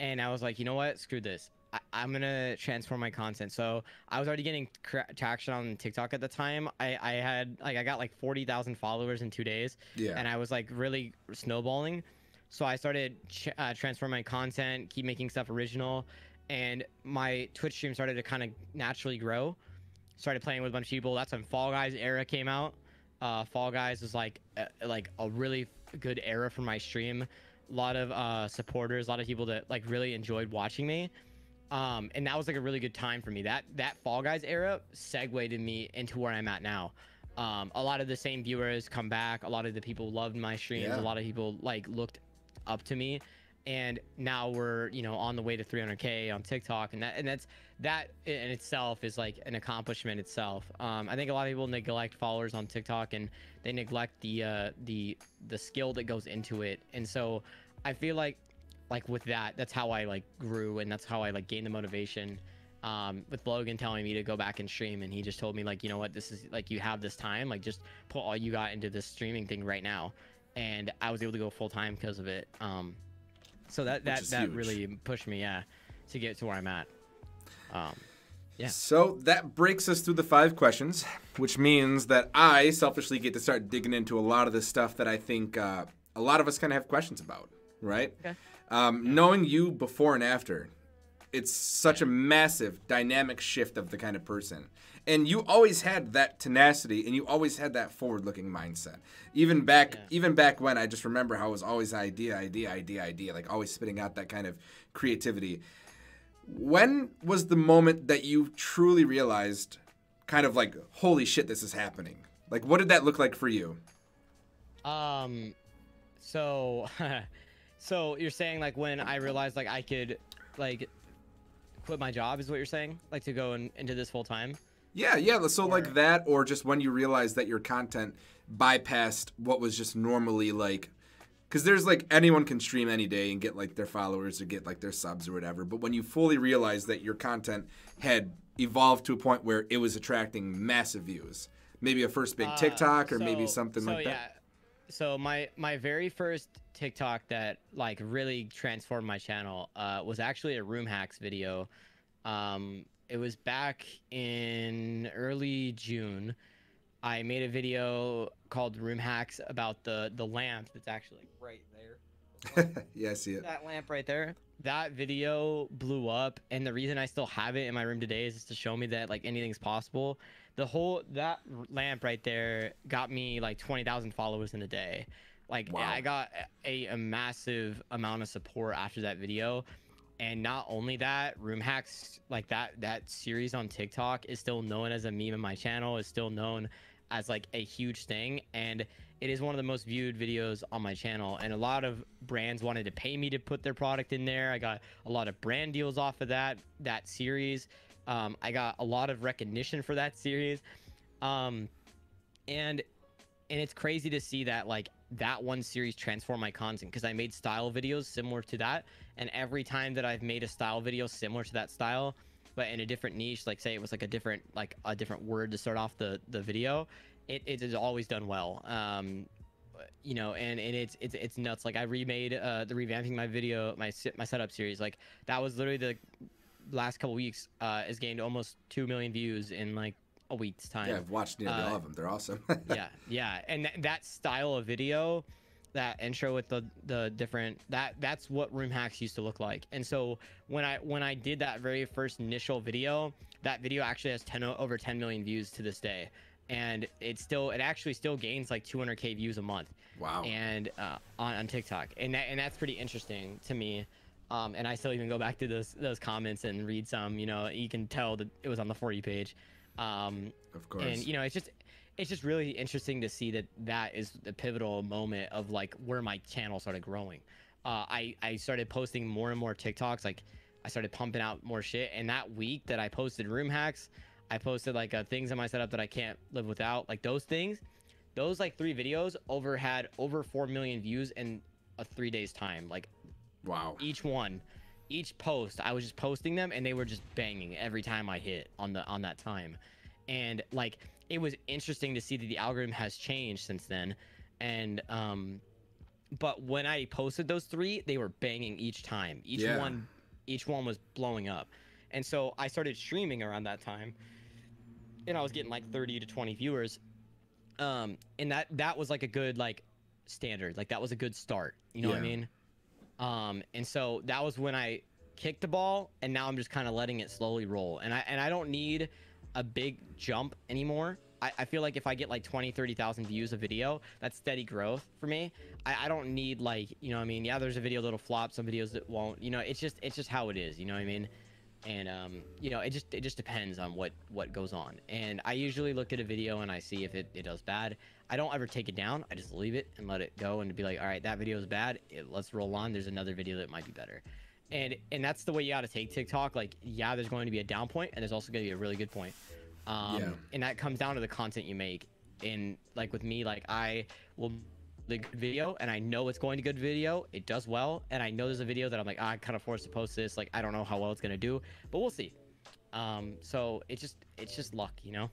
Speaker 2: and I was like, you know what, screw this. I, I'm gonna transform my content. So I was already getting traction on TikTok at the time. I, I had like I got like forty thousand followers in two days,
Speaker 1: Yeah.
Speaker 2: and I was like really snowballing. So I started ch- uh, transforming my content, keep making stuff original, and my Twitch stream started to kind of naturally grow. Started playing with a bunch of people. That's when Fall Guys era came out. Uh, Fall Guys was like a, like a really good era for my stream. A lot of uh, supporters, a lot of people that like really enjoyed watching me. Um, and that was like a really good time for me. That that Fall Guys era segued me into where I'm at now. Um, a lot of the same viewers come back. A lot of the people loved my streams.
Speaker 1: Yeah.
Speaker 2: A lot of people like looked up to me, and now we're you know on the way to 300k on TikTok, and that and that's that in itself is like an accomplishment itself. Um, I think a lot of people neglect followers on TikTok, and they neglect the uh, the the skill that goes into it, and so I feel like like with that that's how i like grew and that's how i like gained the motivation. Um with logan telling me to go back and stream and he just told me like you know what? This is like you have this time like just put all you got into this streaming thing right now. And i was able to go full time because of it. Um so that that
Speaker 1: is
Speaker 2: that
Speaker 1: huge.
Speaker 2: really pushed me yeah to get to where i'm at um Yeah.
Speaker 1: So that breaks us through the five questions, which means that I selfishly get to start digging into a lot of the stuff that I think uh, a lot of us kind of have questions about, right?
Speaker 2: Okay.
Speaker 1: Um, knowing you before and after, it's such a massive dynamic shift of the kind of person. And you always had that tenacity and you always had that forward-looking mindset. Even back
Speaker 2: Yeah.
Speaker 1: even back when I just remember how it was always idea, idea, idea, idea, like always spitting out that kind of creativity. When was the moment that you truly realized kind of like holy shit this is happening? Like what did that look like for you?
Speaker 2: Um, so, so you're saying like when I realized like I could, like, quit my job is what you're saying, like to go in, into this full time.
Speaker 1: Yeah, yeah. So
Speaker 2: Or-
Speaker 1: like that, or just when you realize that your content bypassed what was just normally like, because there's like anyone can stream any day and get like their followers or get like their subs or whatever. But when you fully realize that your content had evolved to a point where it was attracting massive views, maybe a first big
Speaker 2: Uh,
Speaker 1: TikTok or maybe something
Speaker 2: so,
Speaker 1: like
Speaker 2: yeah.
Speaker 1: that.
Speaker 2: So my my very first TikTok that like really transformed my channel uh, was actually a room hacks video. Um, it was back in early June. I made a video called Room Hacks about the the lamp that's actually like right there.
Speaker 1: yeah, I see it.
Speaker 2: That lamp right there. That video blew up, and the reason I still have it in my room today is just to show me that like anything's possible. The whole that lamp right there got me like twenty thousand followers in a day. Like
Speaker 1: Wow.
Speaker 2: I got a, a massive amount of support after that video. And not only that, Room Hacks, like that that series on TikTok is still known as a meme in my channel, is still known as like a huge thing. And it is one of the most viewed videos on my channel. And a lot of brands wanted to pay me to put their product in there. I got a lot of brand deals off of that that series. Um, I got a lot of recognition for that series. Um, and and it's crazy to see that like that one series transform my content because I made style videos similar to that, and every time that I've made a style video similar to that style, but in a different niche, like say it was like a different like a different word to start off the the video, it it has always done well. Um, you know, and, and it's it's it's nuts. Like I remade uh the revamping my video my my setup series. Like that was literally the last couple weeks uh has gained almost two million views in like a week's time
Speaker 1: Yeah, I've watched nearly
Speaker 2: Uh,
Speaker 1: all of them. They're awesome.
Speaker 2: yeah, yeah, and th- that style of video, that intro with the the different that that's what room hacks used to look like. And so when I when I did that very first initial video, that video actually has 10 o- over 10 million views to this day, and it still it actually still gains like 200k views a month
Speaker 1: wow.
Speaker 2: and uh, on, on TikTok, and that, and that's pretty interesting to me. Um, and I still even go back to those those comments and read some. You know, you can tell that it was on the For You page. Um,
Speaker 1: of course.
Speaker 2: and you know, it's just it's just really interesting to see that that is the pivotal moment of like where my channel started growing. Uh, I I started posting more and more TikToks. Like I started pumping out more shit. And that week that I posted room hacks, I posted like uh, things in my setup that I can't live without. Like those things, those like three videos over had over four million views in a three days time. Like
Speaker 1: wow.
Speaker 2: each one each post i was just posting them and they were just banging every time i hit on the on that time. And like it was interesting to see that the algorithm has changed since then. And um but when i posted those three they were banging each time. Each
Speaker 1: Yeah.
Speaker 2: one each one was blowing up. And so i started streaming around that time and i was getting like 30 to 20 viewers. Um and that that was like a good like standard. Like that was a good start. You know what i mean um, and so that was when I kicked the ball, and now I'm just kind of letting it slowly roll. And I and I don't need a big jump anymore. I, I feel like if I get like 20, 30,000 views a video, that's steady growth for me. I, I don't need like, you know what I mean? Yeah, there's a video that'll flop, some videos that won't. You know, it's just it's just how it is, you know what I mean? And um, you know, it just it just depends on what what goes on. And I usually look at a video and I see if it, it does bad. I don't ever take it down. I just leave it and let it go and be like, all right, that video is bad. It, let's roll on. There's another video that might be better. And and that's the way you got to take TikTok. Like, yeah, there's going to be a down point and there's also going to be a really good point. Um,
Speaker 1: Yeah.
Speaker 2: And that comes down to the content you make. And like with me, like I will the video and I know it's going to good video. It does well, and I know there's a video that I'm like, ah, I kind of forced to post this. Like I don't know how well it's gonna do, but we'll see. Um, so it's just it's just luck, you know.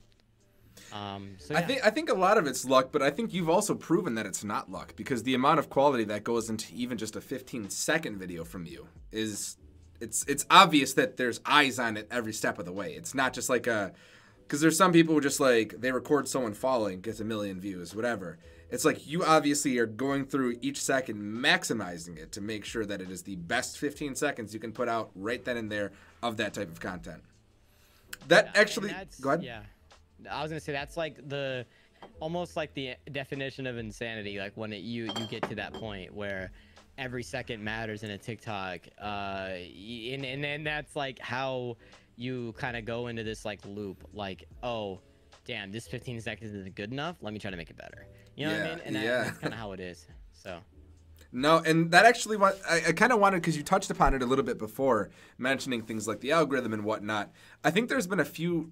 Speaker 2: Um, so
Speaker 1: I think I think a lot of it's luck, but I think you've also proven that it's not luck because the amount of quality that goes into even just a 15 second video from you is it's it's obvious that there's eyes on it every step of the way. It's not just like a because there's some people who just like they record someone falling gets a million views, whatever. It's like you obviously are going through each second, maximizing it to make sure that it is the best 15 seconds you can put out right then and there of that type of content. That
Speaker 2: Yeah,
Speaker 1: actually, go ahead.
Speaker 2: Yeah, I was gonna say that's like the almost like the definition of insanity. Like when it, you you get to that point where every second matters in a TikTok, uh, and and then that's like how you kind of go into this like loop. Like, oh, damn, this 15 seconds isn't good enough. Let me try to make it better. You know what I mean? And that,
Speaker 1: yeah.
Speaker 2: that's kind of how it is. So.
Speaker 1: No, and that actually, I, I kind of wanted because you touched upon it a little bit before, mentioning things like the algorithm and whatnot. I think there's been a few.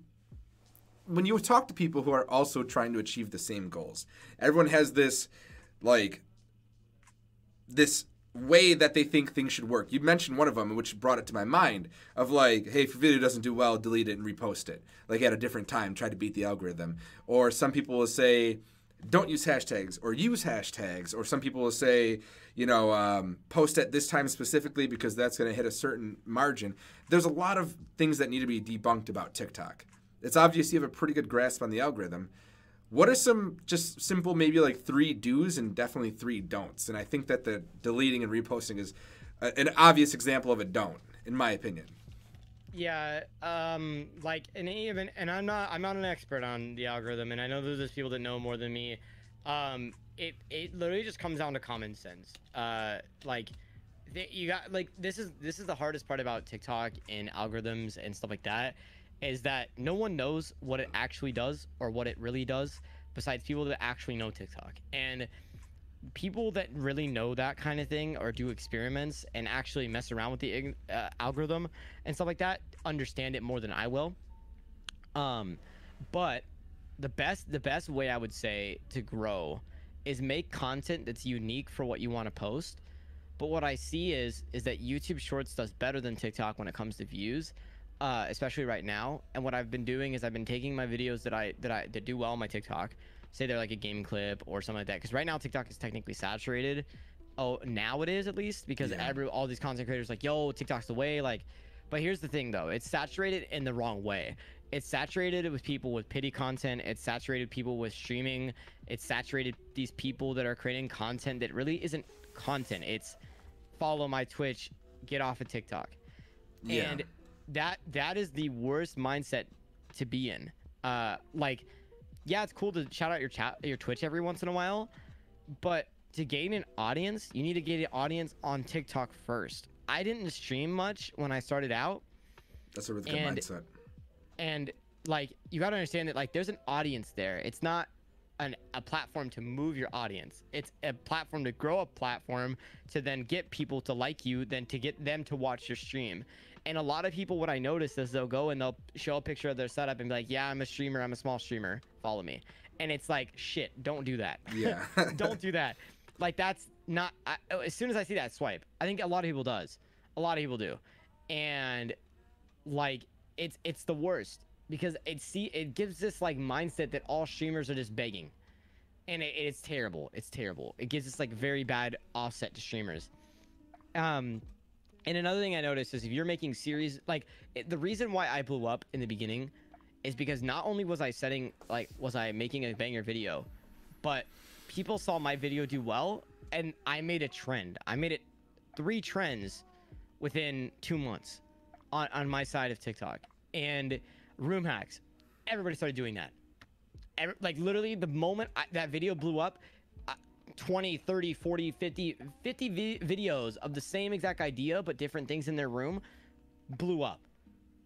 Speaker 1: When you talk to people who are also trying to achieve the same goals, everyone has this, like, this way that they think things should work. You mentioned one of them, which brought it to my mind of like, hey, if a video doesn't do well, delete it and repost it, like at a different time, try to beat the algorithm. Or some people will say, don't use hashtags or use hashtags. Or some people will say, you know, um, post at this time specifically because that's going to hit a certain margin. There's a lot of things that need to be debunked about TikTok. It's obvious you have a pretty good grasp on the algorithm. What are some just simple, maybe like three do's and definitely three don'ts? And I think that the deleting and reposting is a, an obvious example of a don't, in my opinion.
Speaker 2: Yeah, um, like in any event, and I'm not, I'm not an expert on the algorithm, and I know there's people that know more than me. Um, it, it literally just comes down to common sense. Uh, like, you got like this is this is the hardest part about TikTok and algorithms and stuff like that, is that no one knows what it actually does or what it really does, besides people that actually know TikTok and people that really know that kind of thing or do experiments and actually mess around with the uh, algorithm and stuff like that understand it more than I will. Um, but the best the best way I would say to grow is make content that's unique for what you want to post. But what I see is is that YouTube Shorts does better than TikTok when it comes to views, uh, especially right now. And what I've been doing is I've been taking my videos that I that I that do well on my TikTok, say they're like a game clip or something like that. Because right now TikTok is technically saturated. Oh, now it is at least because
Speaker 1: Yeah.
Speaker 2: every all these content creators like, yo, TikTok's the way. Like, but here's the thing though, it's saturated in the wrong way. It's saturated with people with pity content. It's saturated people with streaming. It's saturated these people that are creating content that really isn't content. It's follow my Twitch, get off of TikTok.
Speaker 1: Yeah.
Speaker 2: And that that is the worst mindset to be in. Uh like yeah, it's cool to shout out your chat your Twitch every once in a while, but to gain an audience, you need to get an audience on TikTok first. I didn't stream much when I started out,
Speaker 1: That's a really good
Speaker 2: And-
Speaker 1: mindset.
Speaker 2: and like you got to understand that like there's an audience there. It's not an, a platform to move your audience. It's a platform to grow a platform to then get people to like you, then to get them to watch your stream. And a lot of people, what I notice is they'll go and they'll show a picture of their setup and be like, "Yeah, I'm a streamer. I'm a small streamer. Follow me." And it's like, shit, don't do that.
Speaker 1: Yeah.
Speaker 2: don't do that. Like that's not. I, as soon as I see that swipe, I think a lot of people does. A lot of people do, and like it's it's the worst because it see it gives this like mindset that all streamers are just begging, and it, it's terrible. It's terrible. It gives this like very bad offset to streamers. Um, and another thing I noticed is if you're making series like it, the reason why I blew up in the beginning is because not only was I setting like was I making a banger video, but people saw my video do well and I made a trend. I made it three trends within two months on, on my side of TikTok. And room hacks, everybody started doing that. Every, like literally the moment I, that video blew up, 20, 30, 40, 50, 50 vi- videos of the same exact idea but different things in their room blew up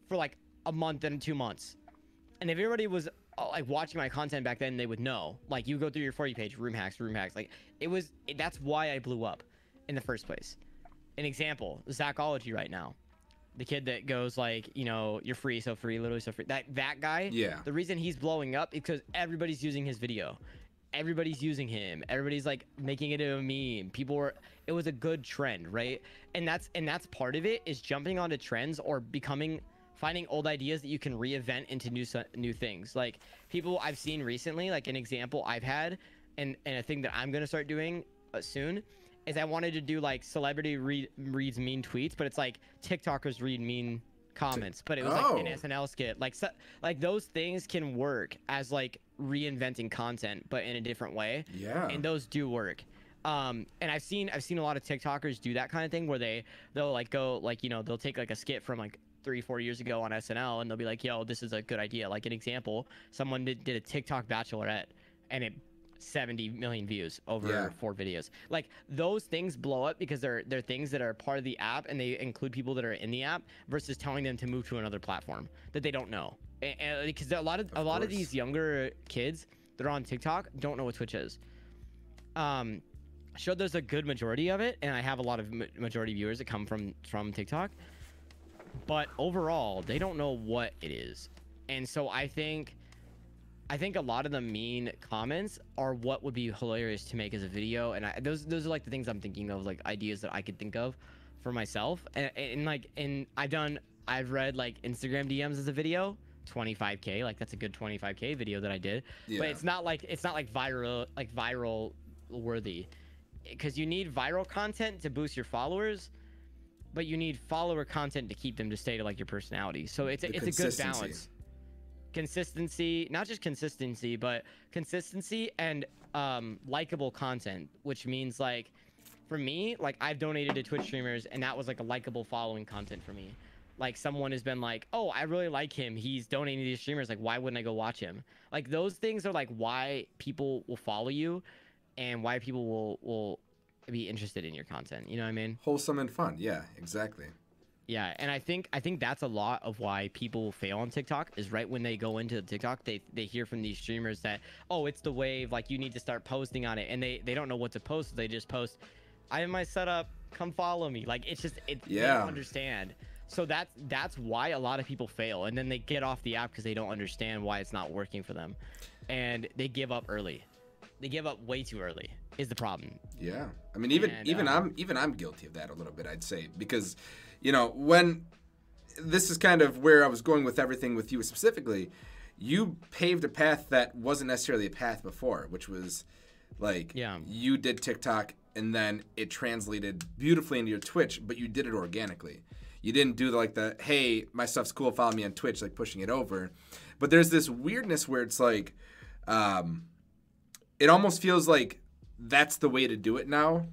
Speaker 2: for like a month and two months. And if everybody was uh, like watching my content back then, they would know. Like you go through your For You page room hacks, room hacks. Like it was. It, that's why I blew up in the first place. An example: Zachology right now, the kid that goes like, you know, you're free, so free, literally so free. That that guy.
Speaker 1: Yeah.
Speaker 2: The reason he's blowing up is because everybody's using his video. Everybody's using him. Everybody's like making it a meme. People were. It was a good trend, right? And that's and that's part of it is jumping onto trends or becoming finding old ideas that you can reinvent into new new things. Like people I've seen recently, like an example I've had, and and a thing that I'm gonna start doing uh, soon, is I wanted to do like celebrity read reads mean tweets, but it's like TikTokers read mean comments, but it was like an
Speaker 1: Oh.
Speaker 2: SNL skit. Like so, like those things can work as like reinventing content, but in a different way.
Speaker 1: Yeah.
Speaker 2: and those do work. Um and i've seen i've seen a lot of tiktokers do that kind of thing where they they'll like go like you know they'll take like a skit from like three four years ago on snl and they'll be like yo this is a good idea. Like an example someone did, did a tiktok bachelorette and it 70 million views over
Speaker 1: Yeah.
Speaker 2: four videos. Like those things blow up because they're they're things that are part of the app and they include people that are in the app versus telling them to move to another platform that they don't know because a lot of, a
Speaker 1: Of
Speaker 2: lot of these younger kids that are on tiktok don't know what twitch is. Um sure there's a good majority of it and i have a lot of ma- majority viewers that come from from tiktok. But overall they don't know what it is. And so i think i think a lot of the mean comments are what would be hilarious to make as a video. And I, those those are like the things i'm thinking of like ideas that i could think of for myself. And, and like and i've done i've read like instagram dms as a video 25k like that's a good 25k video that i did.
Speaker 1: Yeah.
Speaker 2: but it's not like it's not like viral like viral worthy. Because you need viral content to boost your followers but you need follower content to keep them to stay to like your personality. So it's a, it's a good balance. Consistency, not just consistency, but consistency and um, likable content, which means like for me, like I've donated to Twitch streamers and that was like a likable following content for me. Like someone has been like, "Oh, I really like him. He's donating to these streamers. Like, why wouldn't I go watch him?" Like those things are like why people will follow you, and why people will will be interested in your content. You know what I mean?
Speaker 1: Wholesome and fun. Yeah, exactly.
Speaker 2: Yeah, and I think I think that's a lot of why people fail on TikTok is right when they go into the TikTok, they they hear from these streamers that oh it's the wave, like you need to start posting on it, and they they don't know what to post, so they just post, I have my setup, come follow me. Like it's just it they
Speaker 1: Yeah.
Speaker 2: don't understand. So that's that's why a lot of people fail, and then they get off the app because they don't understand why it's not working for them, and they give up early. They give up way too early is the problem.
Speaker 1: Yeah, I mean, even
Speaker 2: And,
Speaker 1: even
Speaker 2: um,
Speaker 1: I'm even I'm guilty of that a little bit. I'd say because, you know, when this is kind of where I was going with everything with you specifically. You paved a path that wasn't necessarily a path before, which was like
Speaker 2: Yeah.
Speaker 1: you did TikTok and then it translated beautifully into your Twitch, but you did it organically. You didn't do the, like the hey, my stuff's cool, follow me on Twitch, like pushing it over. But there's this weirdness where it's like, um, it almost feels like that's the way to do it now.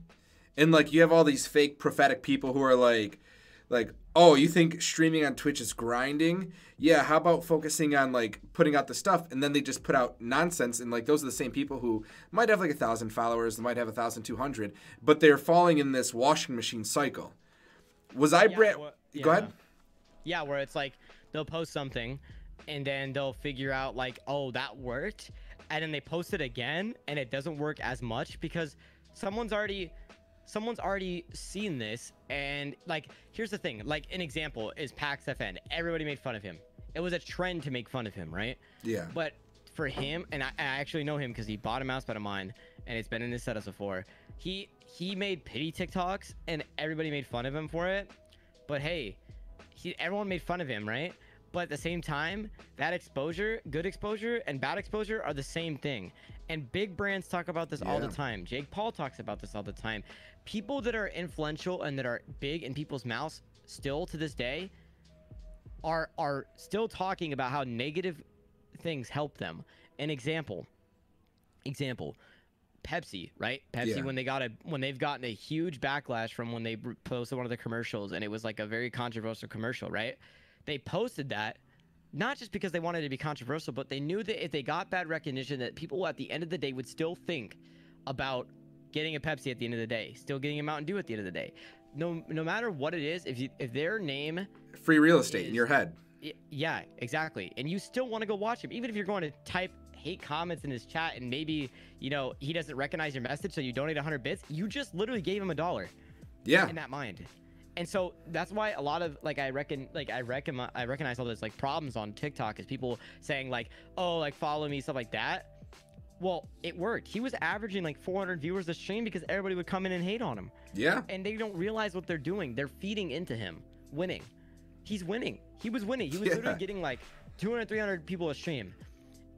Speaker 1: And like you have all these fake prophetic people who are like like, "Oh, you think streaming on Twitch is grinding? Yeah, how about focusing on like putting out the stuff?" And then they just put out nonsense and like those are the same people who might have like a 1000 followers, might have a 1200, but they're falling in this washing machine cycle. Was I
Speaker 2: Yeah,
Speaker 1: Go
Speaker 2: yeah.
Speaker 1: ahead.
Speaker 2: Yeah, where it's like they'll post something and then they'll figure out like, oh, that worked. And then they post it again and it doesn't work as much because someone's already someone's already seen this and like here's the thing, like an example is Pax FN. Everybody made fun of him. It was a trend to make fun of him, right?
Speaker 1: Yeah.
Speaker 2: But for him, and I, I actually know him because he bought a mousepad of mine, and it's been in his setups before. He he made pity TikToks, and everybody made fun of him for it. But hey, he everyone made fun of him, right? But at the same time, that exposure, good exposure, and bad exposure are the same thing. And big brands talk about this all the time. Jake Paul talks about this all the time. People that are influential and that are big in people's mouths still to this day are are still talking about how negative things help them. An example. Example. Pepsi, right? Pepsi
Speaker 1: Yeah.
Speaker 2: when they got a when they've gotten a huge backlash from when they posted one of the commercials and it was like a very controversial commercial, right? They posted that not just because they wanted to be controversial, but they knew that if they got bad recognition that people at the end of the day would still think about getting a Pepsi at the end of the day, still getting a Mountain Dew at the end of the day. No no matter what it is, if you if their name
Speaker 1: Free real estate in your head.
Speaker 2: Yeah, exactly. And you still want to go watch him, even if you're going to type hate comments in his chat and maybe you know he doesn't recognize your message, so you donate 100 bits. You just literally gave him a dollar
Speaker 1: Yeah.
Speaker 2: in that mind. And so that's why a lot of like I reckon like I reckon I recognize all those like problems on TikTok is people saying like oh like follow me stuff like that. Well, it worked. He was averaging like 400 viewers a stream because everybody would come in and hate on him
Speaker 1: Yeah.
Speaker 2: and they don't realize what they're doing. They're feeding into him, winning. He's winning. He was winning. He was
Speaker 1: Yeah.
Speaker 2: literally getting like 200, 300 people a stream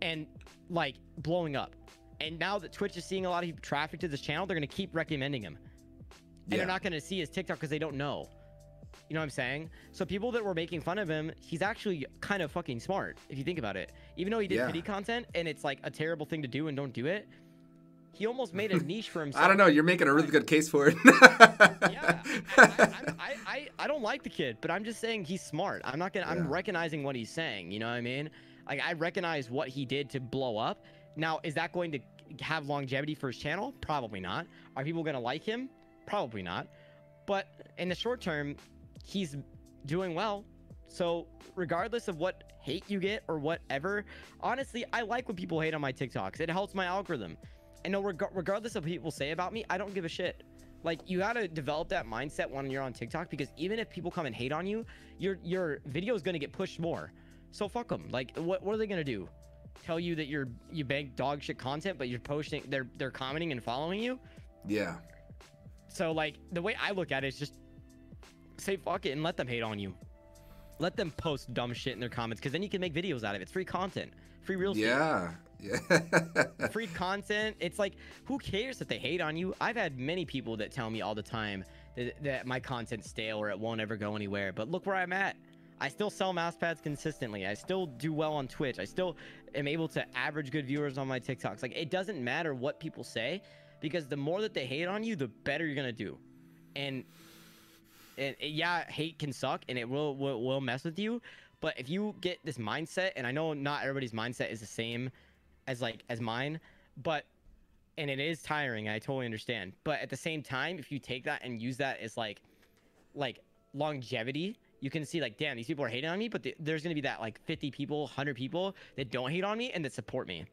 Speaker 2: and like blowing up. And now that Twitch is seeing a lot of traffic to this channel, they're going to keep recommending him. And
Speaker 1: Yeah.
Speaker 2: they're not going to see his TikTok because they don't know. You know what I'm saying? So people that were making fun of him, he's actually kind of fucking smart if you think about it. Even though he did
Speaker 1: Yeah.
Speaker 2: pity content and it's like a terrible thing to do and don't do it, he almost made a niche for himself
Speaker 1: I don't know. You're making a really good case for it.
Speaker 2: yeah, I, I, I, I, I don't like the kid, but I'm just saying he's smart. I'm not gonna. I'm recognizing what he's saying. You know what I mean? Like I recognize what he did to blow up. Now, is that going to have longevity for his channel? Probably not. Are people gonna like him? Probably not. But in the short term, he's doing well. So regardless of what hate you get or whatever, honestly, I like when people hate on my TikToks. It helps my algorithm. And no, reg- regardless of what people say about me, I don't give a shit. Like you gotta develop that mindset when you're on TikTok because even if people come and hate on you, your your video is gonna get pushed more. So fuck them. Like what what are they gonna do? Tell you that you're you bank dog shit content, but you're posting they're they're commenting and following you.
Speaker 1: yeah.
Speaker 2: So like the way I look at it is just say fuck it and let them hate on you. Let them post dumb shit in their comments because then you can make videos out of it. It's free content, free real estate
Speaker 1: Yeah. Yeah.
Speaker 2: free content. It's like, who cares if they hate on you? I've had many people that tell me all the time that, that my content's stale or it won't ever go anywhere. But look where I'm at. I still sell mouse pads consistently. I still do well on Twitch. I still am able to average good viewers on my TikToks. Like it doesn't matter what people say because the more that they hate on you, the better you're going to do. And and yeah, hate can suck and it will, will will mess with you, but if you get this mindset and I know not everybody's mindset is the same as like as mine, but and it is tiring, I totally understand. But at the same time, if you take that and use that as like like longevity you can see like, damn, these people are hating on me, but th- there's gonna be that like 50 people, 100 people that don't hate on me and that support me.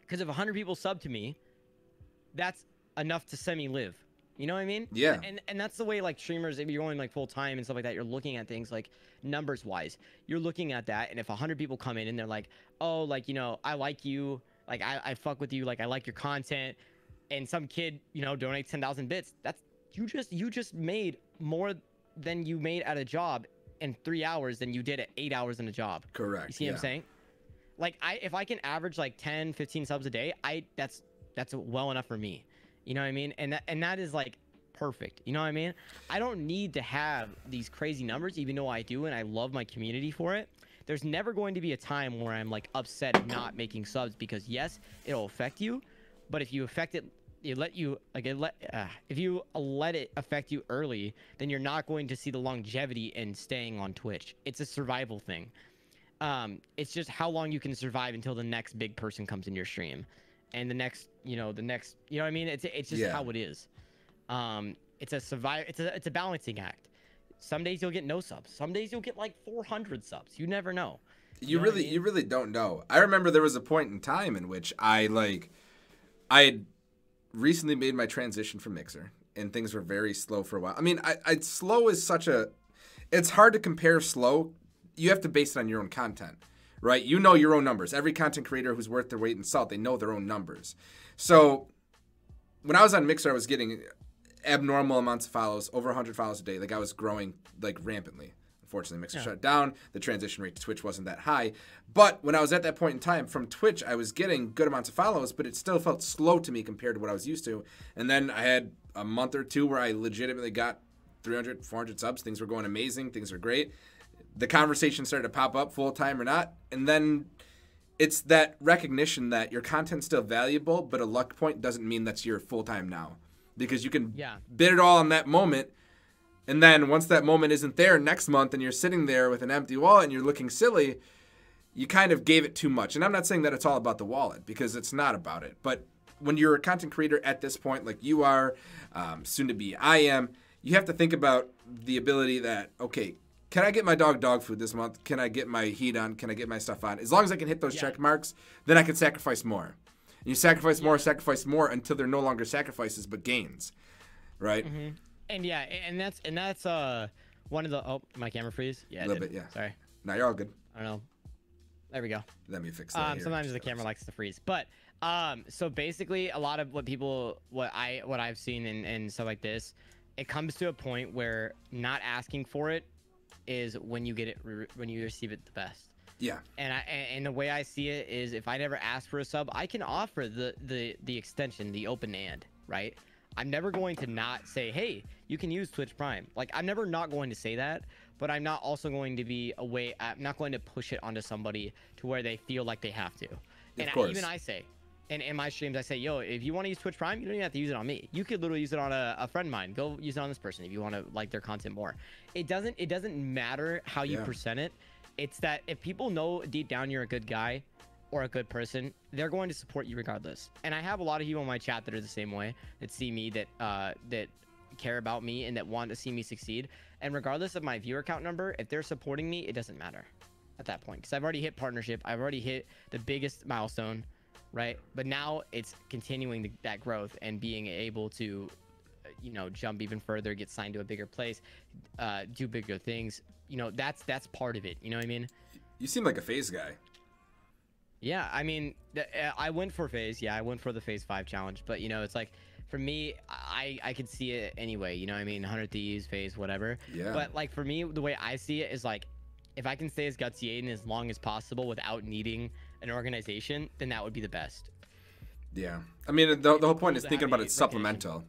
Speaker 2: Because if 100 people sub to me, that's enough to send me live. You know what I mean?
Speaker 1: Yeah.
Speaker 2: And and that's the way like streamers, if you're going like full time and stuff like that, you're looking at things like numbers wise. You're looking at that, and if 100 people come in and they're like, oh, like you know, I like you, like I, I fuck with you, like I like your content, and some kid, you know, donates 10,000 bits, that's you just you just made more than you made at a job in three hours than you did at eight hours in a job.
Speaker 1: Correct.
Speaker 2: You see
Speaker 1: yeah.
Speaker 2: what I'm saying? Like I if I can average like 10, 15 subs a day, I that's that's well enough for me. You know what I mean? And that and that is like perfect. You know what I mean? I don't need to have these crazy numbers, even though I do and I love my community for it. There's never going to be a time where I'm like upset not making subs because yes, it'll affect you, but if you affect it you let you like it let uh, if you let it affect you early then you're not going to see the longevity in staying on twitch. It's a survival thing. Um it's just how long you can survive until the next big person comes in your stream and the next you know the next you know what i mean? It's it's just
Speaker 1: Yeah.
Speaker 2: how it is. Um it's a survive it's a it's a balancing act. Some days you'll get no subs. Some days you'll get like 400 subs. You never know.
Speaker 1: You
Speaker 2: know what I
Speaker 1: really,
Speaker 2: mean?
Speaker 1: you really don't know. I remember there was a point in time in which I like, I had recently made my transition from Mixer, and things were very slow for a while. I mean, I, I slow is such a, it's hard to compare slow. You have to base it on your own content, right? You know your own numbers. Every content creator who's worth their weight in salt, they know their own numbers. So, when I was on Mixer, I was getting abnormal amounts of follows, over 100 follows a day. Like I was growing like rampantly. Unfortunately, Mixer
Speaker 2: Yeah.
Speaker 1: shut down. The transition rate to Twitch wasn't that high. But when I was at that point in time, from Twitch, I was getting good amounts of follows, but it still felt slow to me compared to what I was used to. And then I had a month or two where I legitimately got 300, 400 subs. Things were going amazing. Things were great. The conversation started to pop up, full time or not. And then it's that recognition that your content's still valuable, but a luck point doesn't mean that's your full time now. Because you can
Speaker 2: Yeah.
Speaker 1: bid it all on that moment. And then once that moment isn't there next month and you're sitting there with an empty wallet and you're looking silly, you kind of gave it too much. And I'm not saying that it's all about the wallet because it's not about it. But when you're a content creator at this point, like you are, um, soon to be I am, you have to think about the ability that, okay, can I get my dog dog food this month? Can I get my heat on? Can I get my stuff on? As long as I can hit those
Speaker 2: Yeah.
Speaker 1: check marks, then I can sacrifice more. And you sacrifice more, sacrifice more until they're no longer sacrifices but gains, right?
Speaker 2: And yeah and that's and that's uh one of the oh my camera freeze yeah it
Speaker 1: Little bit, yeah.
Speaker 2: sorry
Speaker 1: Now you're all good.
Speaker 2: i don't know there we go
Speaker 1: Let me fix that.
Speaker 2: Um, sometimes the camera likes to freeze, but um, so basically, a lot of what people, what I, what I've seen and and stuff like this, it comes to a point where not asking for it is when you get it, re- when you receive it the best.
Speaker 1: Yeah.
Speaker 2: And I, and and the way I see it is, if I never ask for a sub, I can offer the the the extension, the open and, right? I'm never going to not say, hey, you can use Twitch Prime. Like I'm never not going to say that, but I'm not also going to be a way. I'm not going to push it onto somebody to where they feel like they have to. and I,
Speaker 1: course.
Speaker 2: even I say, and in my streams, I say, yo, if you want to use Twitch Prime, you don't even have to use it on me. You could literally use it on a, a friend of mine. Go use it on this person if you want to like their content more. It doesn't. It doesn't matter how you
Speaker 1: Yeah.
Speaker 2: present it. It's that if people know deep down you're a good guy or a good person, they're going to support you regardless. And I have a lot of people in my chat that are the same way, that see me, that uh, that care about me, and that want to see me succeed. And regardless of my viewer count number, if they're supporting me, it doesn't matter at that point because I've already hit partnership. I've already hit the biggest milestone, right? But now it's continuing the, that growth and being able to, uh, you know, jump even further, get signed to a bigger place, uh, do bigger things. You know, that's that's part of it. You know what I mean?
Speaker 1: You seem like a FaZe guy.
Speaker 2: Yeah, I mean, uh, I went for FaZe. Yeah, I went for the FaZe five challenge. But you know, it's like for me, I I could see it anyway. You know, what I mean, hundred thieves, FaZe, whatever.
Speaker 1: Yeah.
Speaker 2: But like for me, the way I see it is like, if I can stay as Gutzy Aiden as long as possible without needing an organization, then that would be the best.
Speaker 1: Yeah. I mean, the, the whole point is thinking about it supplemental.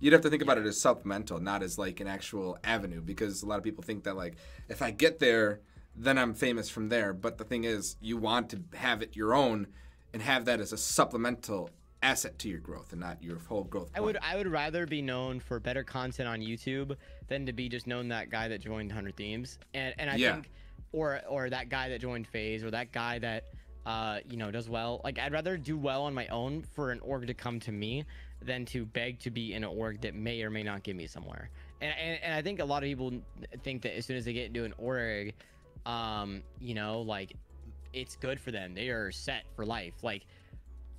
Speaker 1: You'd have to think about it as supplemental, not as like an actual avenue, because a lot of people think that like if I get there, then I'm famous from there. But the thing is, you want to have it your own and have that as a supplemental asset to your growth and not your whole growth. Point.
Speaker 2: I would I would rather be known for better content on YouTube than to be just known that guy that joined 100 Thieves. And and I
Speaker 1: Yeah.
Speaker 2: think or or that guy that joined FaZe or that guy that uh you know does well. Like I'd rather do well on my own for an org to come to me than to beg to be in an org that may or may not get me somewhere. And and, and I think a lot of people think that as soon as they get into an org um you know like it's good for them. They are set for life. Like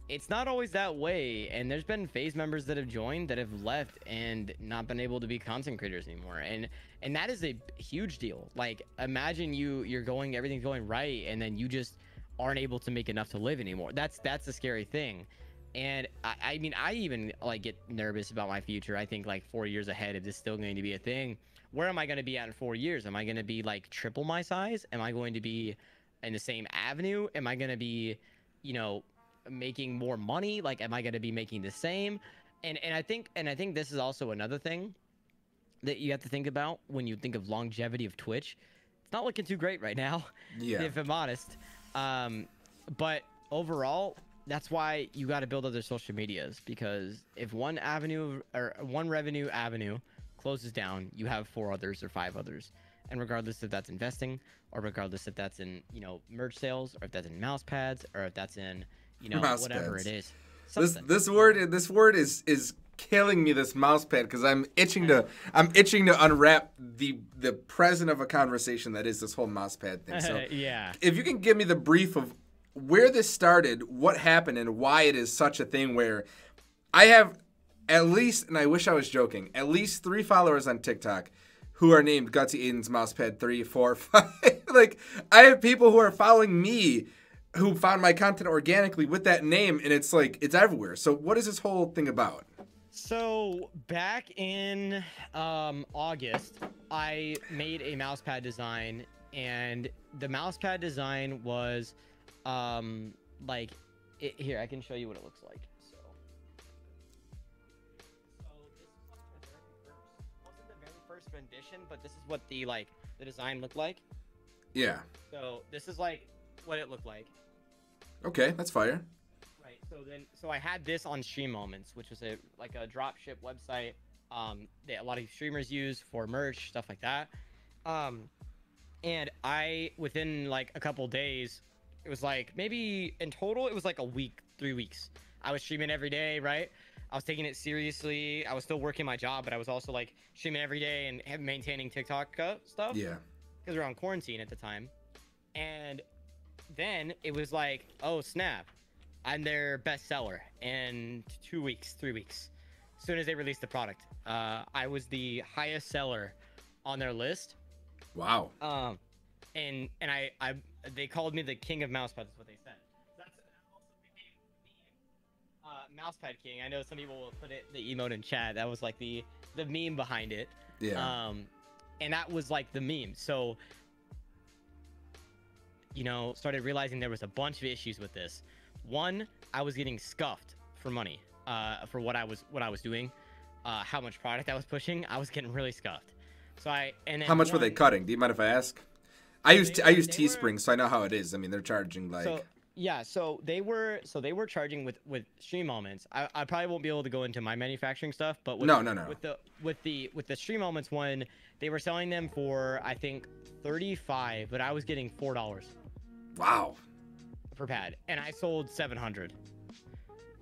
Speaker 2: it's not always that way and there's been FaZe members that have joined that have left and not been able to be content creators anymore and and that is a huge deal. Like imagine you you're going everything's going right and then you just aren't able to make enough to live anymore. That's that's a scary thing. And I, I mean i even like get nervous about my future. I think like four years ahead if this is still going to be a thing where am i going to be at in four years? Am i going to be like triple my size? Am i going to be in the same avenue? Am i going to be you know making more money? Like am i going to be making the same? And and i think and i think this is also another thing that you have to think about when you think of longevity of twitch. It's not looking too great right now
Speaker 1: Yeah.
Speaker 2: if i'm honest. Um but overall that's why you got to build other social medias because if one avenue or one revenue avenue closes down you have four others or five others and regardless if that's investing or regardless if that's in you know merch sales or if that's in mouse pads or if that's in you know
Speaker 1: Mouse
Speaker 2: whatever
Speaker 1: pads.
Speaker 2: it is
Speaker 1: This this word this word is is killing me. This mouse pad because I'm itching to I'm itching to unwrap the the present of a conversation that is this whole mouse pad thing. So
Speaker 2: yeah
Speaker 1: if you can give me the brief of where this started, what happened, and why it is such a thing where I have at least, and I wish I was joking, at least three followers on TikTok who are named Gutzy Aiden's Mousepad 3, 4, 5. like, I have people who are following me who found my content organically with that name, and it's like, it's everywhere. So, what is this whole thing about?
Speaker 2: So back in um, August, I made a mousepad design, and the mousepad design was um, like it, here. I can show you what it looks like. Rendition, but this is what the like the design looked like.
Speaker 1: Yeah.
Speaker 2: So this is like what it looked like.
Speaker 1: Okay, that's fire.
Speaker 2: Right. So then, so I had this on StreamElements, which was a like a dropship website um, that a lot of streamers use for merch, stuff like that. Um, and I within like a couple days, it was like maybe in total it was like a week, three weeks. I was streaming every day, right? I was taking it seriously. I was still working my job, but I was also like streaming every day and maintaining TikTok uh, stuff
Speaker 1: Yeah.
Speaker 2: because we were on quarantine at the time. And then it was like, oh snap, I'm their best seller in two weeks, three weeks. As soon as they released the product, uh, I was the highest seller on their list.
Speaker 1: Wow.
Speaker 2: Um, and and I, I they called me the king of mousepads. Is what they said. Mousepad king. I know some people will put it the emote in chat. That was like the the meme behind it.
Speaker 1: Yeah.
Speaker 2: Um, and that was like the meme. So, you know, started realizing there was a bunch of issues with this. One, I was getting scuffed for money, uh, for what I was what I was doing, uh, how much product I was pushing. I was getting really scuffed. So I and then
Speaker 1: How much were they cutting? Do you mind if I ask? I use I use
Speaker 2: they were-
Speaker 1: Teespring, so I know how it is. I mean, they're charging like
Speaker 2: So yeah, so they were so they were charging with with StreamElements. I, I probably won't be able to go into my manufacturing stuff, but with,
Speaker 1: No, no, no.
Speaker 2: With the with the with the StreamElements one, they were selling them for I think thirty five, but I was getting four dollars
Speaker 1: wow.
Speaker 2: per pad, and I sold seven hundred.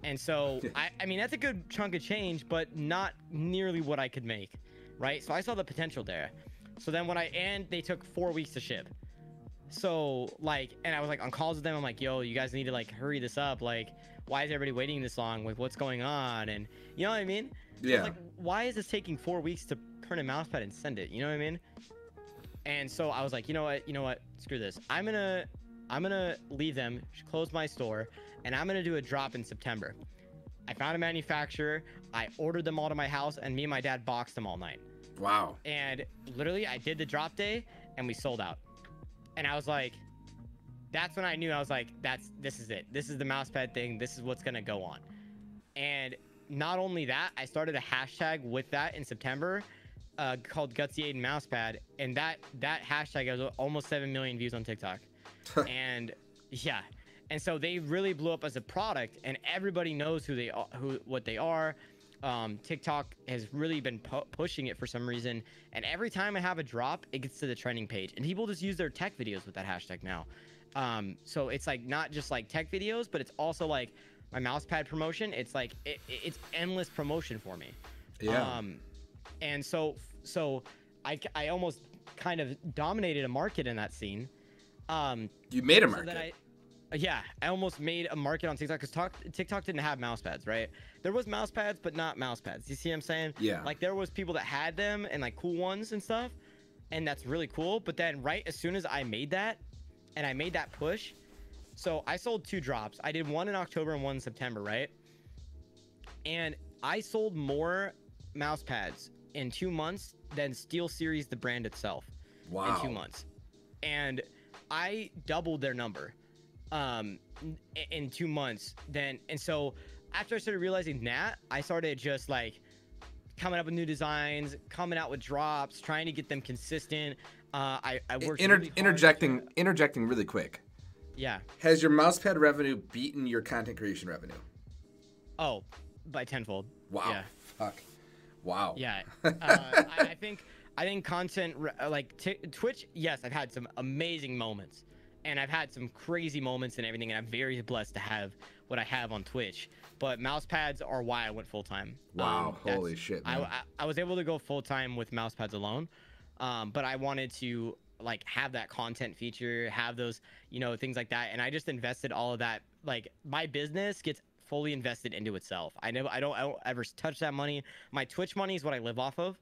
Speaker 2: And so I I mean that's a good chunk of change, but not nearly what I could make, right? So I saw the potential there. So then when I and they took four weeks to ship. So like, and I was like on calls with them. I'm like, yo, you guys need to like hurry this up. Like, why is everybody waiting this long? Like, what's going on? And you know what I mean?
Speaker 1: Yeah.
Speaker 2: Like, why is this taking four weeks to print a mousepad and send it? You know what I mean? And so I was like, you know what? You know what? Screw this. I'm gonna, I'm gonna leave them, close my store, and I'm gonna do a drop in September. I found a manufacturer. I ordered them all to my house, and me and my dad boxed them all night
Speaker 1: Wow.
Speaker 2: and literally I did the drop day and we sold out. And I was like, that's when I knew I was like, that's this is it. This is the mousepad thing. This is what's gonna go on. And not only that, I started a hashtag with that in September uh, called Gutzy Aiden Mousepad, and that that hashtag has almost seven million views on TikTok. and yeah, and so they really blew up as a product, and everybody knows who they are, who what they are. Um, TikTok has really been pu- pushing it for some reason, and every time I have a drop, it gets to the trending page, and people just use their tech videos with that hashtag now. Um, so it's like not just like tech videos, but it's also like my mouse pad promotion. It's like it, it's endless promotion for me.
Speaker 1: Yeah.
Speaker 2: Um, and so so I I almost kind of dominated a market in that scene. Um,
Speaker 1: you made a
Speaker 2: so
Speaker 1: market.
Speaker 2: I, yeah, I almost made a market on TikTok because TikTok didn't have mouse pads, right? There was mouse pads, but not mouse pads. You see what I'm saying?
Speaker 1: Yeah.
Speaker 2: Like there was people that had them and like cool ones and stuff, and that's really cool. But then right as soon as I made that, and I made that push, so I sold two drops. I did one in October and one in September, right? And I sold more mouse pads in two months than SteelSeries, the brand itself,
Speaker 1: wow.
Speaker 2: in two months. And I doubled their number um, in two months. Then, and so after I started realizing that, I started just like coming up with new designs, coming out with drops, trying to get them consistent. Uh, I, I worked
Speaker 1: Inter-
Speaker 2: really
Speaker 1: interjecting
Speaker 2: to-
Speaker 1: interjecting really quick.
Speaker 2: yeah.
Speaker 1: Has your mousepad revenue beaten your content creation revenue?
Speaker 2: Oh, by tenfold.
Speaker 1: Wow.
Speaker 2: Yeah.
Speaker 1: Fuck. Wow.
Speaker 2: Yeah, uh, I, I think I think content like t- Twitch. Yes, I've had some amazing moments, and I've had some crazy moments and everything. And I'm very blessed to have what I have on Twitch. But mouse pads are why I went full time.
Speaker 1: Wow, holy shit,
Speaker 2: I,
Speaker 1: man.
Speaker 2: I, I was able to go full time with mouse pads alone, um, but I wanted to like have that content feature, have those you know things like that, and I just invested all of that. Like my business gets fully invested into itself. I never, I don't, I don't ever touch that money. My Twitch money is what I live off of,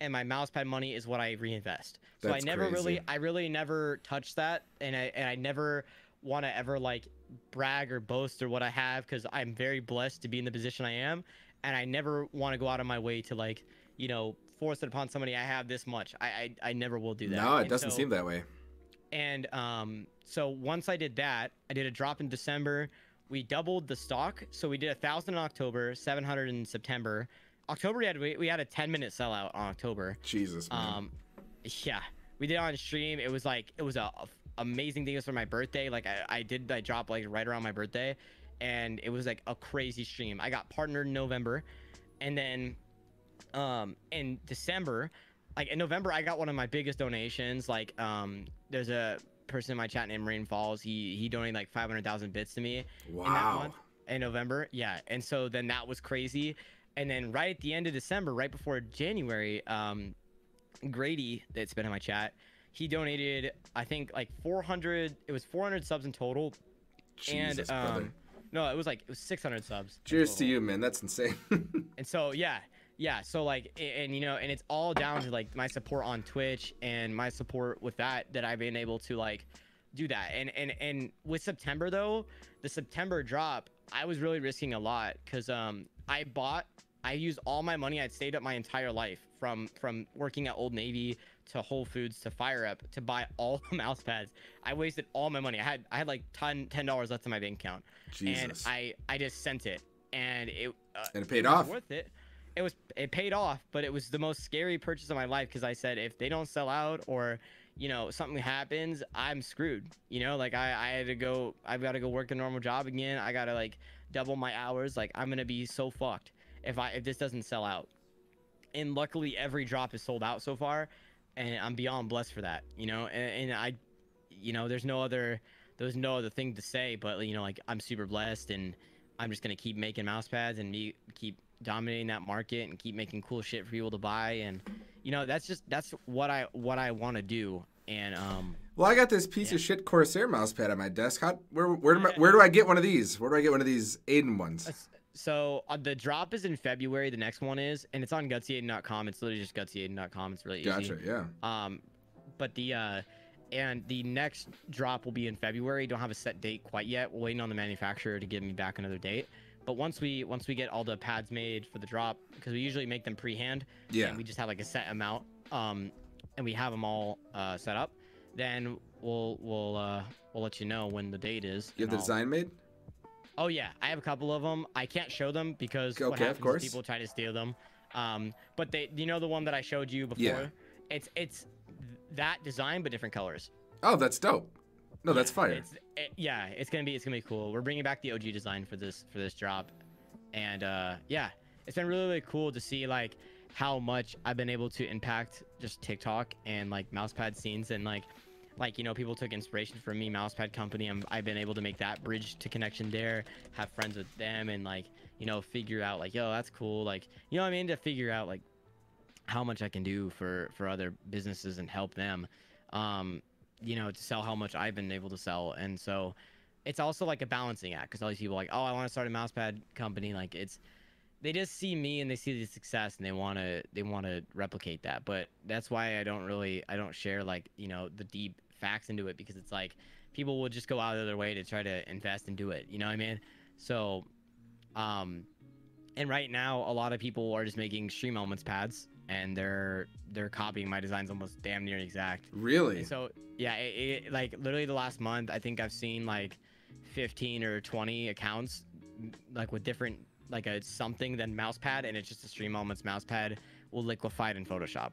Speaker 2: and my mousepad money is what I reinvest. So
Speaker 1: That's
Speaker 2: I never really. I really never touch that, and I and I never want to ever like brag or boast or what I have because I'm very blessed to be in the position I am, and I never want to go out of my way to like, you know, force it upon somebody. I have this much. I I, I never will do that.
Speaker 1: No, it
Speaker 2: And
Speaker 1: doesn't
Speaker 2: so-
Speaker 1: seem that way.
Speaker 2: and um, so once I did that, I did a drop in December. We doubled the stock, so we did a thousand in October, seven hundred in September. October we had we, we had a ten minute sellout on October.
Speaker 1: Jesus, man.
Speaker 2: Um, yeah, we did it on stream. It was like it was a, a amazing thing. It was for my birthday. Like I, I did I dropped like right around my birthday, and it was like a crazy stream. I got partnered in November, and then um in December, like in November, I got one of my biggest donations. Like um, there's a person in my chat named Rain Falls. He he donated like five hundred thousand bits to me in that month in November. Yeah, and so then that was crazy. And then right at the end of December, right before January, um, Grady that's been in my chat, he donated I think like 400. It was 400 subs in total,
Speaker 1: Jesus,
Speaker 2: and
Speaker 1: brother.
Speaker 2: um, no, it was like it was 600 subs.
Speaker 1: Cheers to you, man. That's insane.
Speaker 2: And so yeah, yeah. So like, a- and you know, and it's all down to like my support on Twitch and my support with that that I've been able to like do that. And and and with September though, the September drop, I was really risking a lot because um I bought. I used all my money I'd saved up my entire life from from working at Old Navy to Whole Foods to Fire Up to buy all the mouse pads. I wasted all my money. I had I had like 10 dollars left in my bank account, and I I just sent it, and it uh,
Speaker 1: And it paid
Speaker 2: was
Speaker 1: off.
Speaker 2: Worth it. It was it paid off, but it was the most scary purchase of my life because I said if they don't sell out or you know something happens, I'm screwed. You know, like I I had to go. I've got to go work a normal job again. I gotta like double my hours. Like I'm gonna be so fucked if I if this doesn't sell out. And luckily, every drop is sold out so far, and I'm beyond blessed for that. You know, and, and I, you know, there's no other there's no other thing to say, but you know, like I'm super blessed and I'm just gonna keep making mouse pads and me keep dominating that market and keep making cool shit for people to buy and you know that's just that's what I what I want to do and um
Speaker 1: well, I got this piece of shit Corsair mousepad on my desk. How, where, where, do I, where do I get one of these? Where do I get one of these Aiden ones?
Speaker 2: so uh, the drop is in February the next one is and it's on gutzyAiden.com it's literally just gutzyAiden.com it's really easy
Speaker 1: Gotcha. Yeah.
Speaker 2: um but the uh and the next drop will be in February. Don't have a set date quite yet. We're waiting on the manufacturer to give me back another date. But once we once we get all the pads made for the drop, because we usually make them pre-hand,
Speaker 1: Yeah.
Speaker 2: and we just have like a set amount, um, and we have them all uh, set up, then we'll we'll uh, we'll let you know when the date is.
Speaker 1: You have the
Speaker 2: I'll-
Speaker 1: design made?
Speaker 2: Oh yeah, I have a couple of them. I can't show them because what
Speaker 1: Okay, of
Speaker 2: happens is
Speaker 1: course.
Speaker 2: people try to steal them. Um, but they, you know, the one that I showed you before.
Speaker 1: Yeah.
Speaker 2: It's it's that design but different colors.
Speaker 1: Oh, that's dope. No, that's fire.
Speaker 2: It's it, yeah, it's gonna be it's gonna be cool. We're bringing back the OG design for this for this drop, and uh, yeah, it's been really really cool to see like how much I've been able to impact just TikTok and like mousepad scenes. And like like you know people took inspiration from me mousepad company. And I've been able to make that bridge to connection there have friends with them and like you know figure out like yo that's cool. Like you know I mean? To figure out like how much I can do for for other businesses and help them. Um you know to sell how much I've been able to sell. And so it's also like a balancing act because all these people like oh I want to start a mousepad company. Like it's they just see me and they see the success and they want to they want to replicate that. But that's why I don't really I don't share like you know the deep facts into it because it's like people will just go out of their way to try to invest and do it you know what I mean? So um and right now a lot of people are just making StreamElements pads and they're they're copying my designs almost damn near exact
Speaker 1: really?
Speaker 2: and so yeah, it, it, like literally the last month, I think I've seen like 15 or 20 accounts, like with different like a something than mousepad, and it's just a StreamElements mousepad will liquefy it in Photoshop,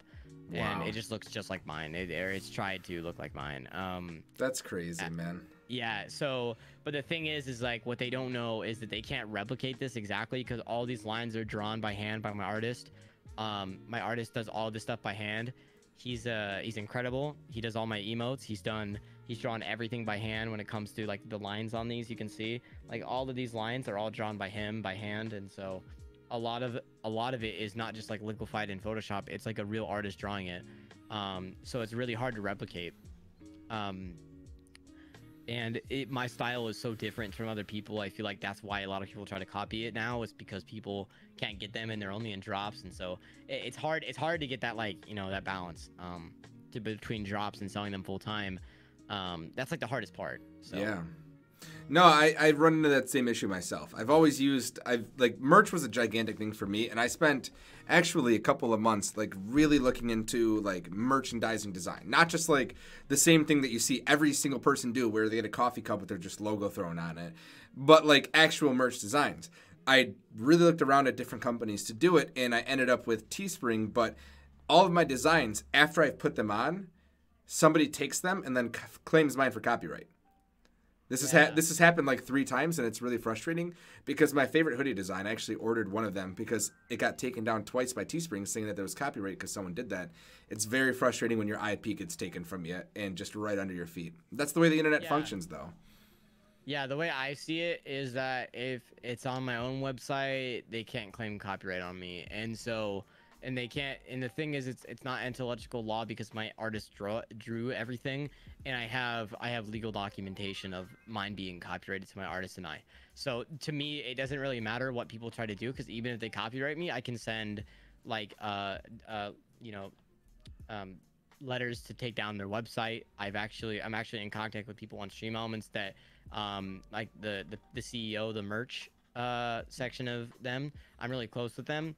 Speaker 2: and it just looks just like mine. It, or it's tried to look like mine. Um,
Speaker 1: That's crazy,
Speaker 2: Uh,
Speaker 1: man.
Speaker 2: yeah. So, but the thing is, is like what they don't know is that they can't replicate this exactly because all these lines are drawn by hand by my artist. Um, my artist does all this stuff by hand. He's uh he's incredible. He does all my emotes. He's done he's drawn everything by hand when it comes to like the lines on these. You can see like all of these lines are all drawn by him by hand, and so a lot of a lot of it is not just like liquefied in Photoshop. It's like a real artist drawing it. Um, so it's really hard to replicate. Um, and it, my style is so different from other people. I feel like that's why a lot of people try to copy it now. Is because people can't get them and they're only in drops, and so it, it's hard. It's hard to get that like you know that balance um, to between drops and selling them full time. Um, that's like the hardest part. So.
Speaker 1: Yeah. No, I, I run into that same issue myself. I've always used I've like merch was a gigantic thing for me and I spent actually a couple of months like really looking into like merchandising design. Not just like the same thing that you see every single person do where they get a coffee cup with their just logo thrown on it, but like actual merch designs. I really looked around at different companies to do it and I ended up with Teespring, but all of my designs after I've put them on, somebody takes them and then claims mine for copyright. This has ha- this has happened like three times, and it's really frustrating because my favorite hoodie design, I actually ordered one of them because it got taken down twice by Teespring, saying that there was copyright because someone did that. It's very frustrating when your IP gets taken from you and just right under your feet. That's the way the internet
Speaker 2: Yeah.
Speaker 1: functions, though.
Speaker 2: Yeah, the way I see it is that if it's on my own website, they can't claim copyright on me, and so and they can't. And the thing is, it's it's not intellectual law because my artist draw, drew everything, and I have I have legal documentation of mine being copyrighted to my artist and I. So to me, it doesn't really matter what people try to do because even if they copyright me, I can send like uh uh you know um letters to take down their website. I've actually I'm actually in contact with people on StreamElements that um like the the, the CEO, the merch uh section of them. I'm really close with them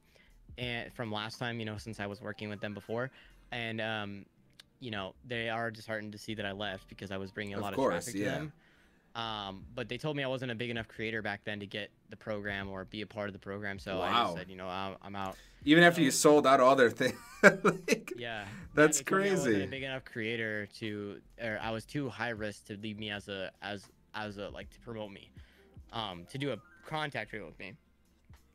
Speaker 2: and from last time, you know, since I was working with them before. And um you know, they are disheartened to see that I left because I was bringing a
Speaker 1: Of
Speaker 2: lot
Speaker 1: course,
Speaker 2: of traffic to them. Um, but they told me I wasn't a big enough creator back then to get the program or be a part of the program. So I just said, you know, I'm, I'm out.
Speaker 1: Even after you sold out all their things. like,
Speaker 2: Yeah,
Speaker 1: That's
Speaker 2: told I wasn't
Speaker 1: crazy.
Speaker 2: a big enough creator to, or I was too high risk to leave me as a as as a like to promote me, um, to do a contact rate with me.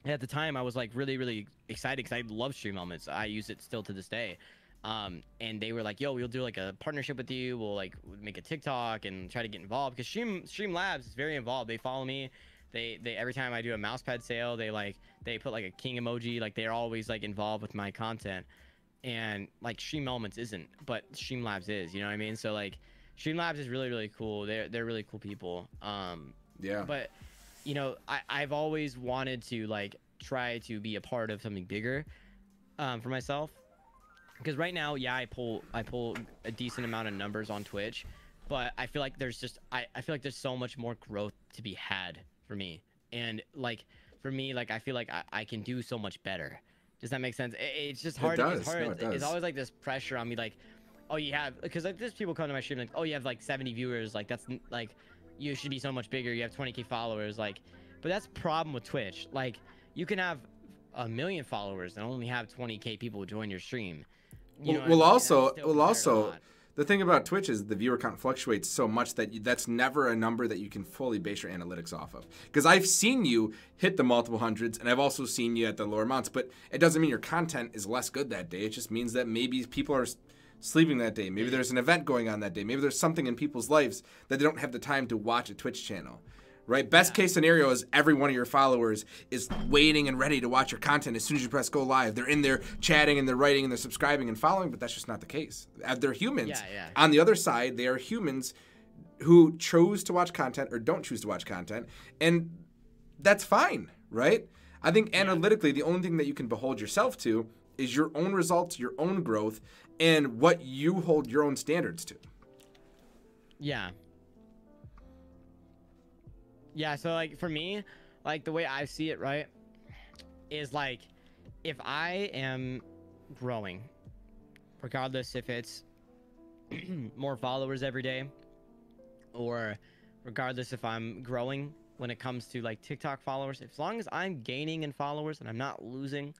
Speaker 2: At the time, I was like really really excited because I love StreamElements. I use it still to this day. Um, and they were like, "Yo, we'll do like a partnership with you. We'll like make a TikTok and try to get involved." Because Stream Streamlabs is very involved. They follow me. They they every time I do a mousepad sale, they like they put like a king emoji. Like they're always like involved with my content and like StreamElements isn't, but Streamlabs is. You know what I mean? So like, Streamlabs is really really cool. They're they're really cool people. Um,
Speaker 1: yeah.
Speaker 2: but you know, I I've always wanted to like try to be a part of something bigger, um, for myself. Because right now, yeah, I pull I pull a decent amount of numbers on Twitch, but I feel like there's just I, I feel like there's so much more growth to be had for me. And like for me, like I feel like I, I can do so much better. Does that make sense? It, it's just
Speaker 1: It
Speaker 2: hard.
Speaker 1: does.
Speaker 2: It's hard.
Speaker 1: No, it
Speaker 2: it's- It's always like this pressure on me, like, oh, you have because like there's people come to my stream like, oh, you have like 70 viewers, like that's like you should be so much bigger. You have 20k followers, like, but that's problem with Twitch. Like, you can have a million followers and only have 20k people join your stream.
Speaker 1: You well, well also, well, also, the thing about Twitch is the viewer count fluctuates so much that you, that's never a number that you can fully base your analytics off of. Because I've seen you hit the multiple hundreds, and I've also seen you at the lower amounts, but it doesn't mean your content is less good that day. It just means that maybe people are sleeping that day. Maybe there's an event going on that day. Maybe there's something in people's lives that they don't have the time to watch a Twitch channel. Right? Best yeah. case scenario is every one of your followers is waiting and ready to watch your content as soon as you press go live. They're in there chatting and they're writing and they're subscribing and following, but that's just not the case. Uh, they're humans.
Speaker 2: Yeah, yeah.
Speaker 1: On the other side, they are humans who chose to watch content or don't choose to watch content, and that's fine, right? I think analytically, the only thing that you can behold yourself to is your own results, your own growth, and what you hold your own standards to.
Speaker 2: Yeah. Yeah, so like for me, like the way I see it, right, is like if I am growing, regardless if it's more followers every day or regardless if I'm growing when it comes to like TikTok followers, as long as I'm gaining in followers and I'm not losing,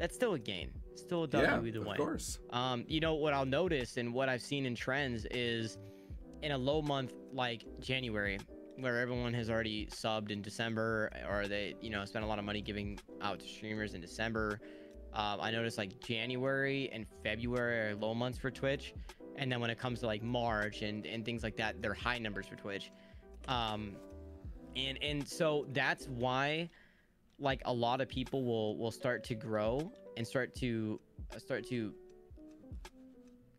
Speaker 2: that's still a gain. Still a W
Speaker 1: yeah,
Speaker 2: either way.
Speaker 1: Of course.
Speaker 2: Um, you know what I'll notice and what I've seen in trends is in a low month like January, where everyone has already subbed in December or they, you know, spent a lot of money giving out to streamers in December. Um, I noticed like January and February are low months for Twitch. And then when it comes to like March and, and things like that, they're high numbers for Twitch. Um, and and so that's why like a lot of people will will start to grow and start to start to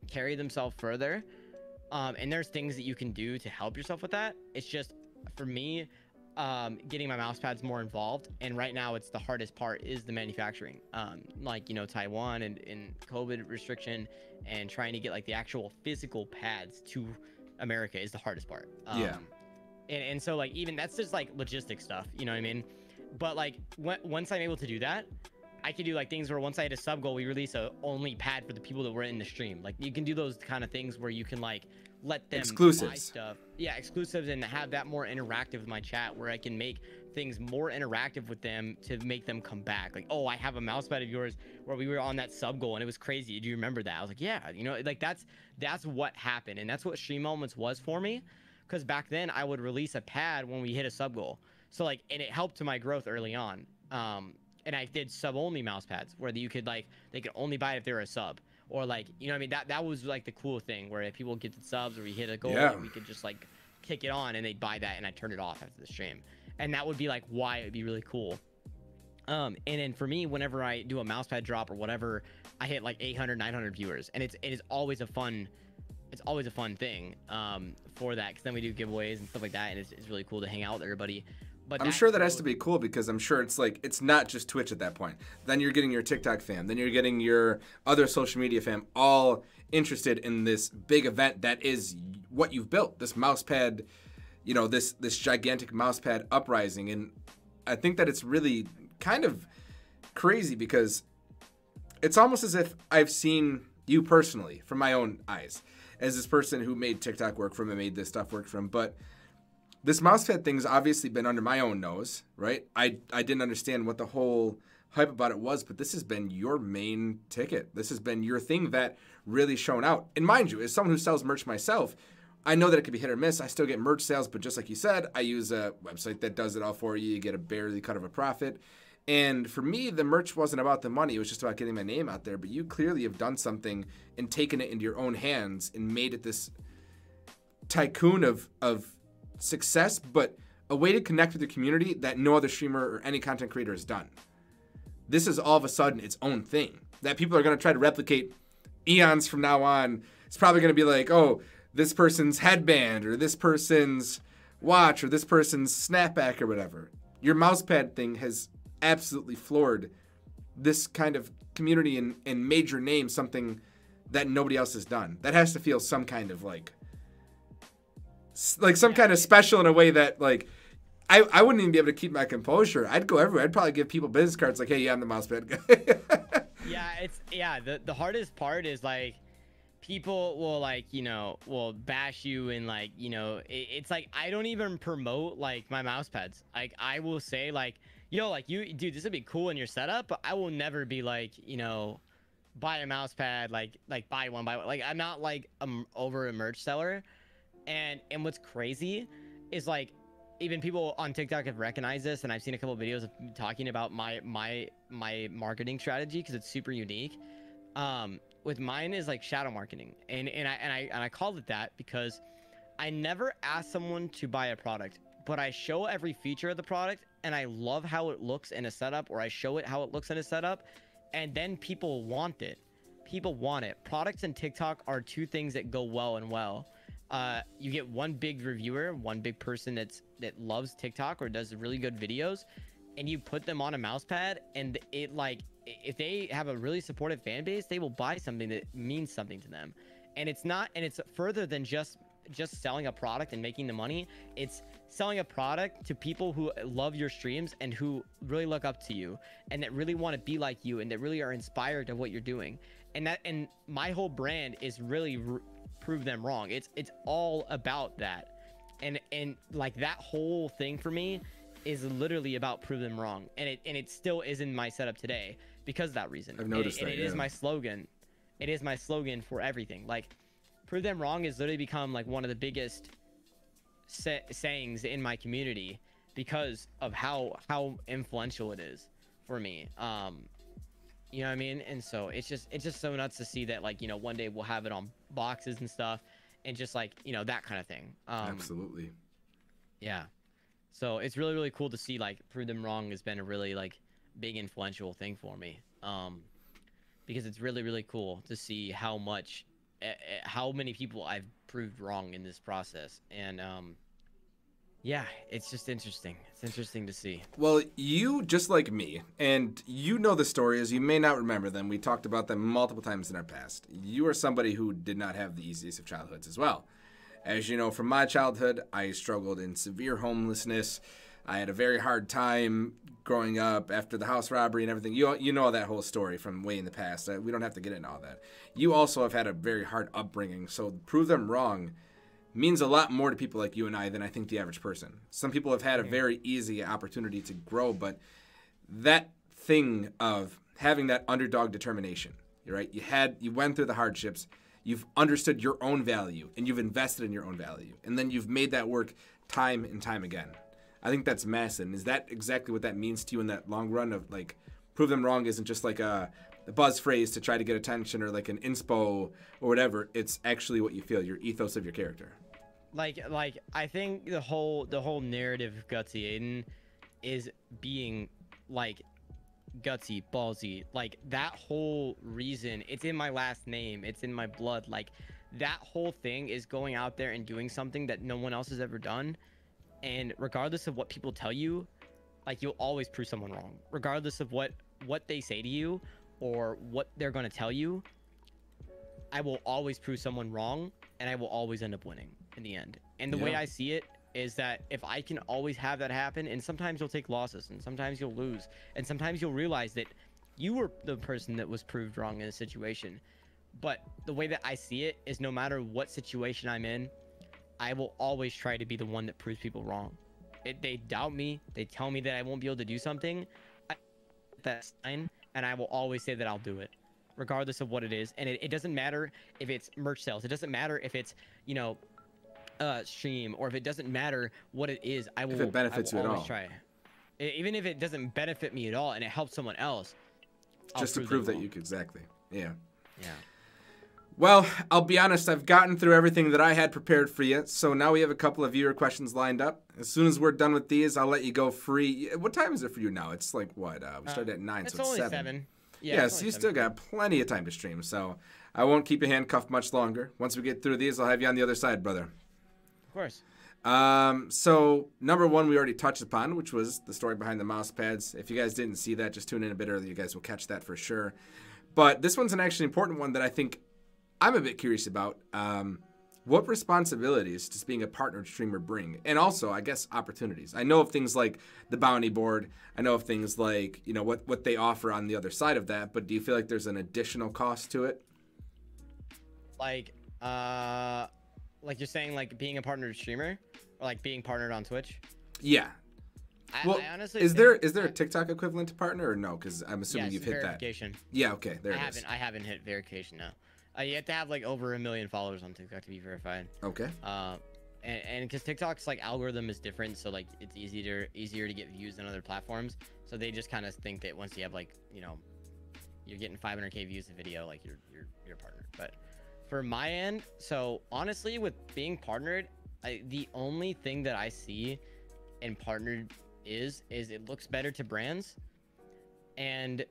Speaker 2: carry themselves further. Um, and there's things that you can do to help yourself with that. It's just for me um, getting my mouse pads more involved. And right now it's the hardest part is the manufacturing. Um, like you know taiwan and, and covid restriction and trying to get like the actual physical pads to america is the hardest part.
Speaker 1: Um, yeah
Speaker 2: and, and so like even that's just like logistic stuff you know what i mean but like once I'm able to do that, I can do like things where once I hit a sub goal, we release a only pad for the people that were in the stream. Like you can do those kind of things where you can like let them
Speaker 1: exclusives
Speaker 2: stuff. Yeah, exclusives and have that more interactive with my chat where I can make things more interactive with them to make them come back. Like, oh, I have a mouse pad of yours where we were on that sub goal and it was crazy. Do you remember that? I was like, yeah, you know, like that's that's what happened and that's what StreamElements was for me. Because back then I would release a pad when we hit a sub goal. So like, and it helped to my growth early on. Um, and I did sub only mouse pads where you could like they could only buy it if they were a sub or like you know what I mean that that was like the cool thing where if people get the subs or we hit a goal yeah. we could just like kick it on and they'd buy that and I turn it off after the stream and that would be like why it would be really cool. Um, and then for me, whenever I do a mouse pad drop or whatever, I hit like 800, 900 viewers, and it's it is always a fun, it's always a fun thing um, for that because then we do giveaways and stuff like that, and it's, it's really cool to hang out with everybody.
Speaker 1: But I'm sure that has to be cool because I'm sure it's like it's not just Twitch at that point. Then you're getting your TikTok fam, then you're getting your other social media fam, all interested in this big event that is what you've built. This mousepad, you know, this this gigantic mousepad uprising, and I think that it's really kind of crazy because it's almost as if I've seen you personally from my own eyes as this person who made TikTok work from and made this stuff work from, but this mousepad thing's obviously been under my own nose, right? I I didn't understand what the whole hype about it was, but this has been your main ticket. This has been your thing that really shown out. And mind you, as someone who sells merch myself, I know that it could be hit or miss. I still get merch sales, but just like you said, I use a website that does it all for you. You get a barely cut of a profit. And for me, the merch wasn't about the money. It was just about getting my name out there. But you clearly have done something and taken it into your own hands and made it this tycoon of of success, but a way to connect with the community that no other streamer or any content creator has done. This is all of a sudden its own thing that people are going to try to replicate eons from now on. It's probably going to be like, oh, this person's headband or this person's watch or this person's snapback or whatever. Your mousepad thing has absolutely floored this kind of community and, and major name, something that nobody else has done. That has to feel some kind of like like some kind of special in a way that like I, I wouldn't even be able to keep my composure. I'd go everywhere. I'd probably give people business cards like, "Hey, yeah, I'm the mouse pad guy."
Speaker 2: yeah, it's yeah. The the hardest part is like people will like you know will bash you and like you know it, it's like i don't even promote like my mouse pads like i will say like yo like you dude this would be cool in your setup but i will never be like you know buy a mouse pad like like buy one buy one like i'm not like um over a merch seller and and what's crazy is like even people on tiktok have recognized this and i've seen a couple of videos of talking about my my my marketing strategy because it's super unique. Um with mine is like shadow marketing. And and i and i and i called it that because i never ask someone to buy a product but i show every feature of the product and i love how it looks in a setup or i show it how it looks in a setup and then people want it. People want it. Products and tiktok are two things that go well and well uh, you get one big reviewer one big person that's that loves tiktok or does really good videos and you put them on a mouse pad and it like if they have a really supportive fan base they will buy something that means something to them. And it's not and it's further than just just selling a product and making the money. It's selling a product to people who love your streams and who really look up to you and that really want to be like you and that really are inspired of what you're doing. And that and my whole brand is really prove them wrong. It's it's all about that. And and like that whole thing for me is literally about prove them wrong. And it and it still is in my setup today because of that reason.
Speaker 1: I've noticed
Speaker 2: and, it- and
Speaker 1: that,
Speaker 2: it is
Speaker 1: yeah.
Speaker 2: my slogan. It is my slogan for everything. Like prove them wrong has literally become like one of the biggest sa- sayings in my community because of how how influential it is for me. Um you know what i mean? And so it's just it's just so nuts to see that like you know one day we'll have it on boxes and stuff and just like you know that kind of thing. Um
Speaker 1: Absolutely.
Speaker 2: yeah. So it's really really cool to see like prove them wrong has been a really like big influential thing for me. Um because it's really really cool to see how much eh, how many people i've proved wrong in this process. And um yeah it's just interesting it's interesting to see
Speaker 1: Well, you just like me, and you know the stories. You may not remember them. We talked about them multiple times in our past. You are somebody who did not have the easiest of childhoods as well. As you know from my childhood, I struggled in severe homelessness. I had a very hard time growing up after the house robbery and everything. You you know that whole story from way in the past. Uh, we don't have to get into all that. You also have had a very hard upbringing, so prove them wrong means a lot more to people like you and I than I think the average person. Some people have had a very easy opportunity to grow, but that thing of having that underdog determination, right? You had you went through the hardships, you've understood your own value and you've invested in your own value. And then you've made that work time and time again. I think that's massive. And is that exactly what that means to you in that long run of like prove them wrong isn't just like a, a buzz phrase to try to get attention or like an inspo or whatever. It's actually what you feel, your ethos of your character.
Speaker 2: Like like I think the whole the whole narrative of Gutzy Aiden is being like gutsy, ballsy. Like that whole reason, it's in my last name, it's in my blood. Like that whole thing is going out there and doing something that no one else has ever done. And regardless of what people tell you, like you'll always prove someone wrong. Regardless of what what they say to you or what they're going to tell you, I will always prove someone wrong and I will always end up winning in the end. And the way I see it is that if I can always have that happen, and sometimes you'll take losses and sometimes you'll lose, and sometimes you'll realize that you were the person that was proved wrong in a situation. But the way that I see it is no matter what situation I'm in, I will always try to be the one that proves people wrong. It, they doubt me, they tell me that I won't be able to do something. I, that's fine, and I will always say that I'll do it regardless of what it is. And it, it doesn't matter if it's merch sales. It doesn't matter if it's, you know, uh, stream or if it doesn't matter what it is. I will.
Speaker 1: If it benefits
Speaker 2: will
Speaker 1: you at all.
Speaker 2: Try. E- Even if it doesn't benefit me at all and it helps someone else. I'll
Speaker 1: just to prove that
Speaker 2: wrong.
Speaker 1: you could exactly. Yeah.
Speaker 2: Yeah.
Speaker 1: Well, I'll be honest, I've gotten through everything that I had prepared for you. So now we have a couple of viewer questions lined up. As soon as we're done with these, I'll let you go free. What time is it for you now? It's like what? Uh, we started at 9,
Speaker 2: It's
Speaker 1: so it's
Speaker 2: only
Speaker 1: 7.
Speaker 2: seven.
Speaker 1: Yeah,
Speaker 2: Yeah.
Speaker 1: so you
Speaker 2: seven.
Speaker 1: still got plenty of time to stream. So I won't keep you handcuffed much longer. Once we get through these, I'll have you on the other side, brother.
Speaker 2: Of course.
Speaker 1: Um, so number one, we already touched upon, which was the story behind the mouse pads. If you guys didn't see that, just tune in a bit earlier. You guys will catch that for sure. But this one's an actually important one that I think I'm a bit curious about. Um, what responsibilities does being a partnered streamer bring? And also, I guess, opportunities. I know of things like the bounty board. I know of things like, you know, what, what they offer on the other side of that. But do you feel like there's an additional cost to it?
Speaker 2: Like, uh, like you're saying, like being a partnered streamer, or like being partnered on Twitch.
Speaker 1: Yeah.
Speaker 2: I,
Speaker 1: Well,
Speaker 2: I honestly
Speaker 1: is there is there a TikTok equivalent to partner or no? Because I'm assuming you've hit that.
Speaker 2: verification.
Speaker 1: Yeah. Okay. There
Speaker 2: I
Speaker 1: it is.
Speaker 2: haven't. I haven't hit verification now. Uh, you have to have like over a million followers on TikTok to be verified.
Speaker 1: Okay.
Speaker 2: Uh, and and because TikTok's like algorithm is different, so like it's easier easier to get views than other platforms. So they just kind of think that once you have like you know, you're getting 500k views a video, like you're you're you're partnered. But for my end, so honestly, with being partnered, I, the only thing that I see in partnered is is it looks better to brands, and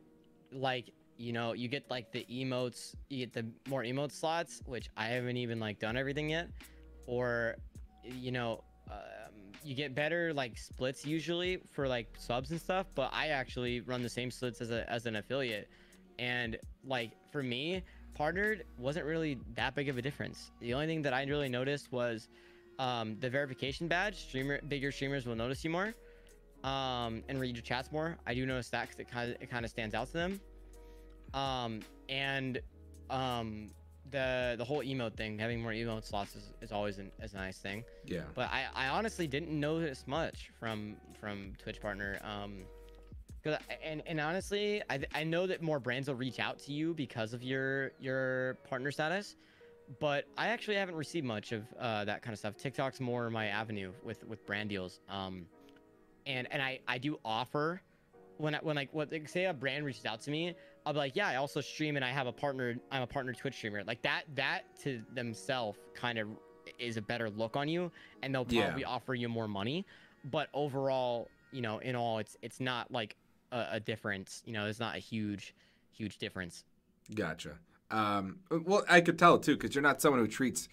Speaker 2: like you know you get like the emotes, you get the more emote slots, which I haven't even like done everything yet, or you know. Um, you get better like splits usually for like subs and stuff, but I actually run the same splits as a as an affiliate, and like for me, partnered wasn't really that big of a difference. The only thing that I really noticed was um, the verification badge. Streamer, bigger streamers will notice you more, um, and read your chats more. I do notice that because it kind of it kind of stands out to them. Um, and um, the the whole emote thing, having more emote slots is, is always an, is a nice thing.
Speaker 1: Yeah.
Speaker 2: But I, I honestly didn't notice much from from Twitch partner. Um, 'cause I- and and honestly, I I know that more brands will reach out to you because of your your partner status. But I actually haven't received much of uh, that kind of stuff. TikTok's more my avenue with with brand deals. Um, and and I I do offer when I, when like what like, say a brand reaches out to me, I'll be like, yeah, I also stream and I have a partner. I'm a partner Twitch streamer. Like that that to themselves kind of is a better look on you, and they'll
Speaker 1: Yeah.
Speaker 2: probably offer you more money. But overall, you know, in all, it's it's not like a, a difference. You know, it's not a huge huge difference.
Speaker 1: Gotcha. Um, well, I could tell too because you're not someone who treats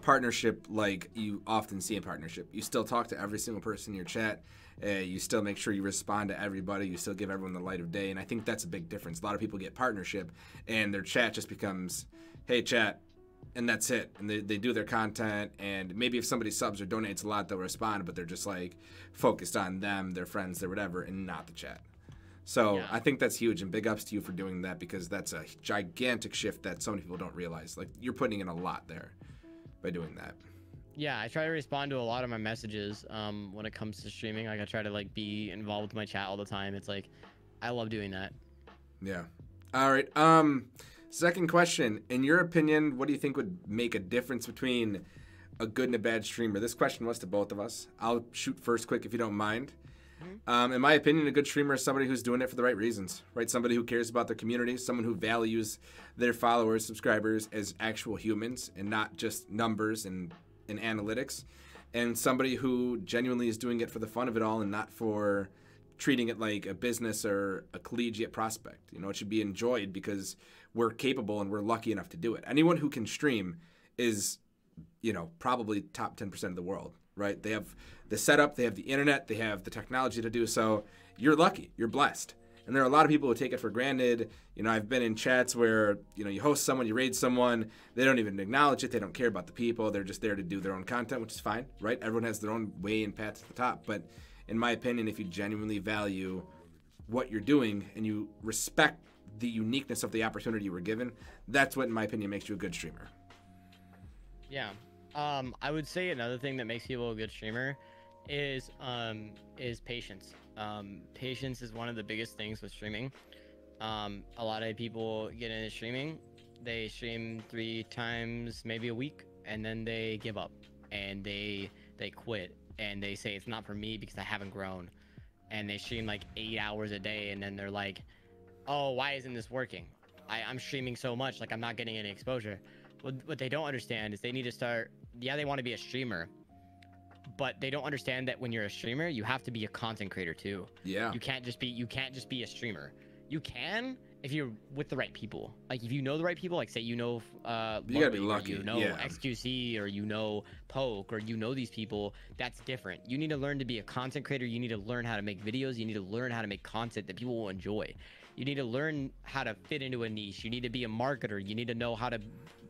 Speaker 1: partnership like you often see in partnership. You still talk to every single person in your chat. Uh, you still make sure you respond to everybody. You still give everyone the light of day, and I think that's a big difference. A lot of people get partnership, and their chat just becomes, "Hey, chat," and that's it. And they, they do their content, and maybe if somebody subs or donates a lot, they'll respond, but they're just like focused on them, their friends, their whatever, and not the chat. So
Speaker 2: Yeah.
Speaker 1: I think that's huge, and big ups to you for doing that because that's a gigantic shift that so many people don't realize. Like you're putting in a lot there by doing that.
Speaker 2: Yeah, I try to respond to a lot of my messages um, when it comes to streaming. Like I try to like be involved with my chat all the time. It's like I love doing that.
Speaker 1: Yeah. All right. Um, second question. In your opinion, what do you think would make a difference between a good and a bad streamer? This question was to both of us. I'll shoot first, quick, if you don't mind. Um, in my opinion, a good streamer is somebody who's doing it for the right reasons, right? Somebody who cares about their community, someone who values their followers, subscribers as actual humans and not just numbers and, and analytics, and somebody who genuinely is doing it for the fun of it all and not for treating it like a business or a collegiate prospect. You know, it should be enjoyed because we're capable and we're lucky enough to do it. Anyone who can stream is, you know, probably top 10% of the world, right? They have the setup, they have the internet, they have the technology to do so. You're lucky, you're blessed. And there are a lot of people who take it for granted. You know, I've been in chats where, you know, you host someone, you raid someone, they don't even acknowledge it, they don't care about the people, they're just there to do their own content, which is fine, right? Everyone has their own way and path to the top. But in my opinion, if you genuinely value what you're doing and you respect the uniqueness of the opportunity you were given, that's what, in my opinion, makes you a good streamer.
Speaker 2: Yeah. Um, I would say another thing that makes people a good streamer is um is patience. Um, patience is one of the biggest things with streaming. Um, a lot of people get into streaming, they stream three times, maybe a week, and then they give up and they they quit and they say it's not for me because I haven't grown. And they stream like eight hours a day, and then they're like, "Oh, why isn't this working? I, I'm streaming so much, like I'm not getting any exposure." What, what they don't understand is they need to start. Yeah, they want to be a streamer, but they don't understand that when you're a streamer, you have to be a content creator too.
Speaker 1: Yeah.
Speaker 2: You can't just be you can't just be a streamer. You can if you're with the right people. Like if you know the right people, like say you know uh
Speaker 1: You gotta be lucky,
Speaker 2: you know
Speaker 1: yeah.
Speaker 2: XQC or you know Poke or you know these people, that's different. You need to learn to be a content creator. You need to learn how to make videos. You need to learn how to make content that people will enjoy. You need to learn how to fit into a niche. You need to be a marketer. You need to know how to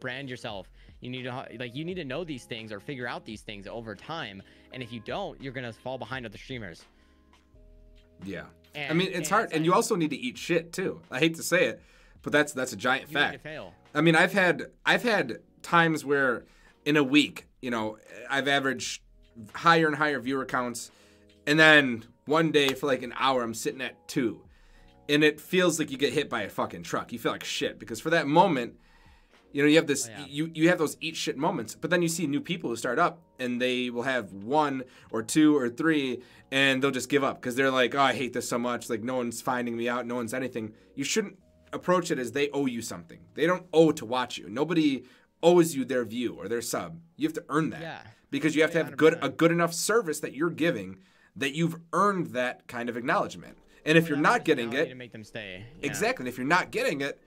Speaker 2: brand yourself. You need to like you need to know these things or figure out these things over time. And if you don't, you're gonna fall behind other streamers.
Speaker 1: Yeah. I mean, it's
Speaker 2: and
Speaker 1: hard, and you also need to eat shit too. I hate to say it, but that's that's a giant
Speaker 2: you need to
Speaker 1: fact.
Speaker 2: fail.
Speaker 1: I mean, I've had I've had times where in a week, you know, I've averaged higher and higher viewer counts, and then one day for like an hour, I'm sitting at two, and it feels like you get hit by a fucking truck. You feel like shit because for that moment, you know, you have this,
Speaker 2: Oh, yeah.
Speaker 1: you you have those eat shit moments, but then you see new people who start up and they will have one or two or three, and they'll just give up because they're like, oh, I hate this so much. Like no one's finding me out, no one's anything. You shouldn't approach it as they owe you something. They don't owe to watch you. Nobody owes you their view or their sub. You have to earn that
Speaker 2: Yeah.
Speaker 1: because you have to have good
Speaker 2: 100%.
Speaker 1: a good enough service that you're giving that you've earned that kind of acknowledgement. And if you're not getting it,
Speaker 2: to make them stay. Yeah.
Speaker 1: Exactly. And if you're not getting it,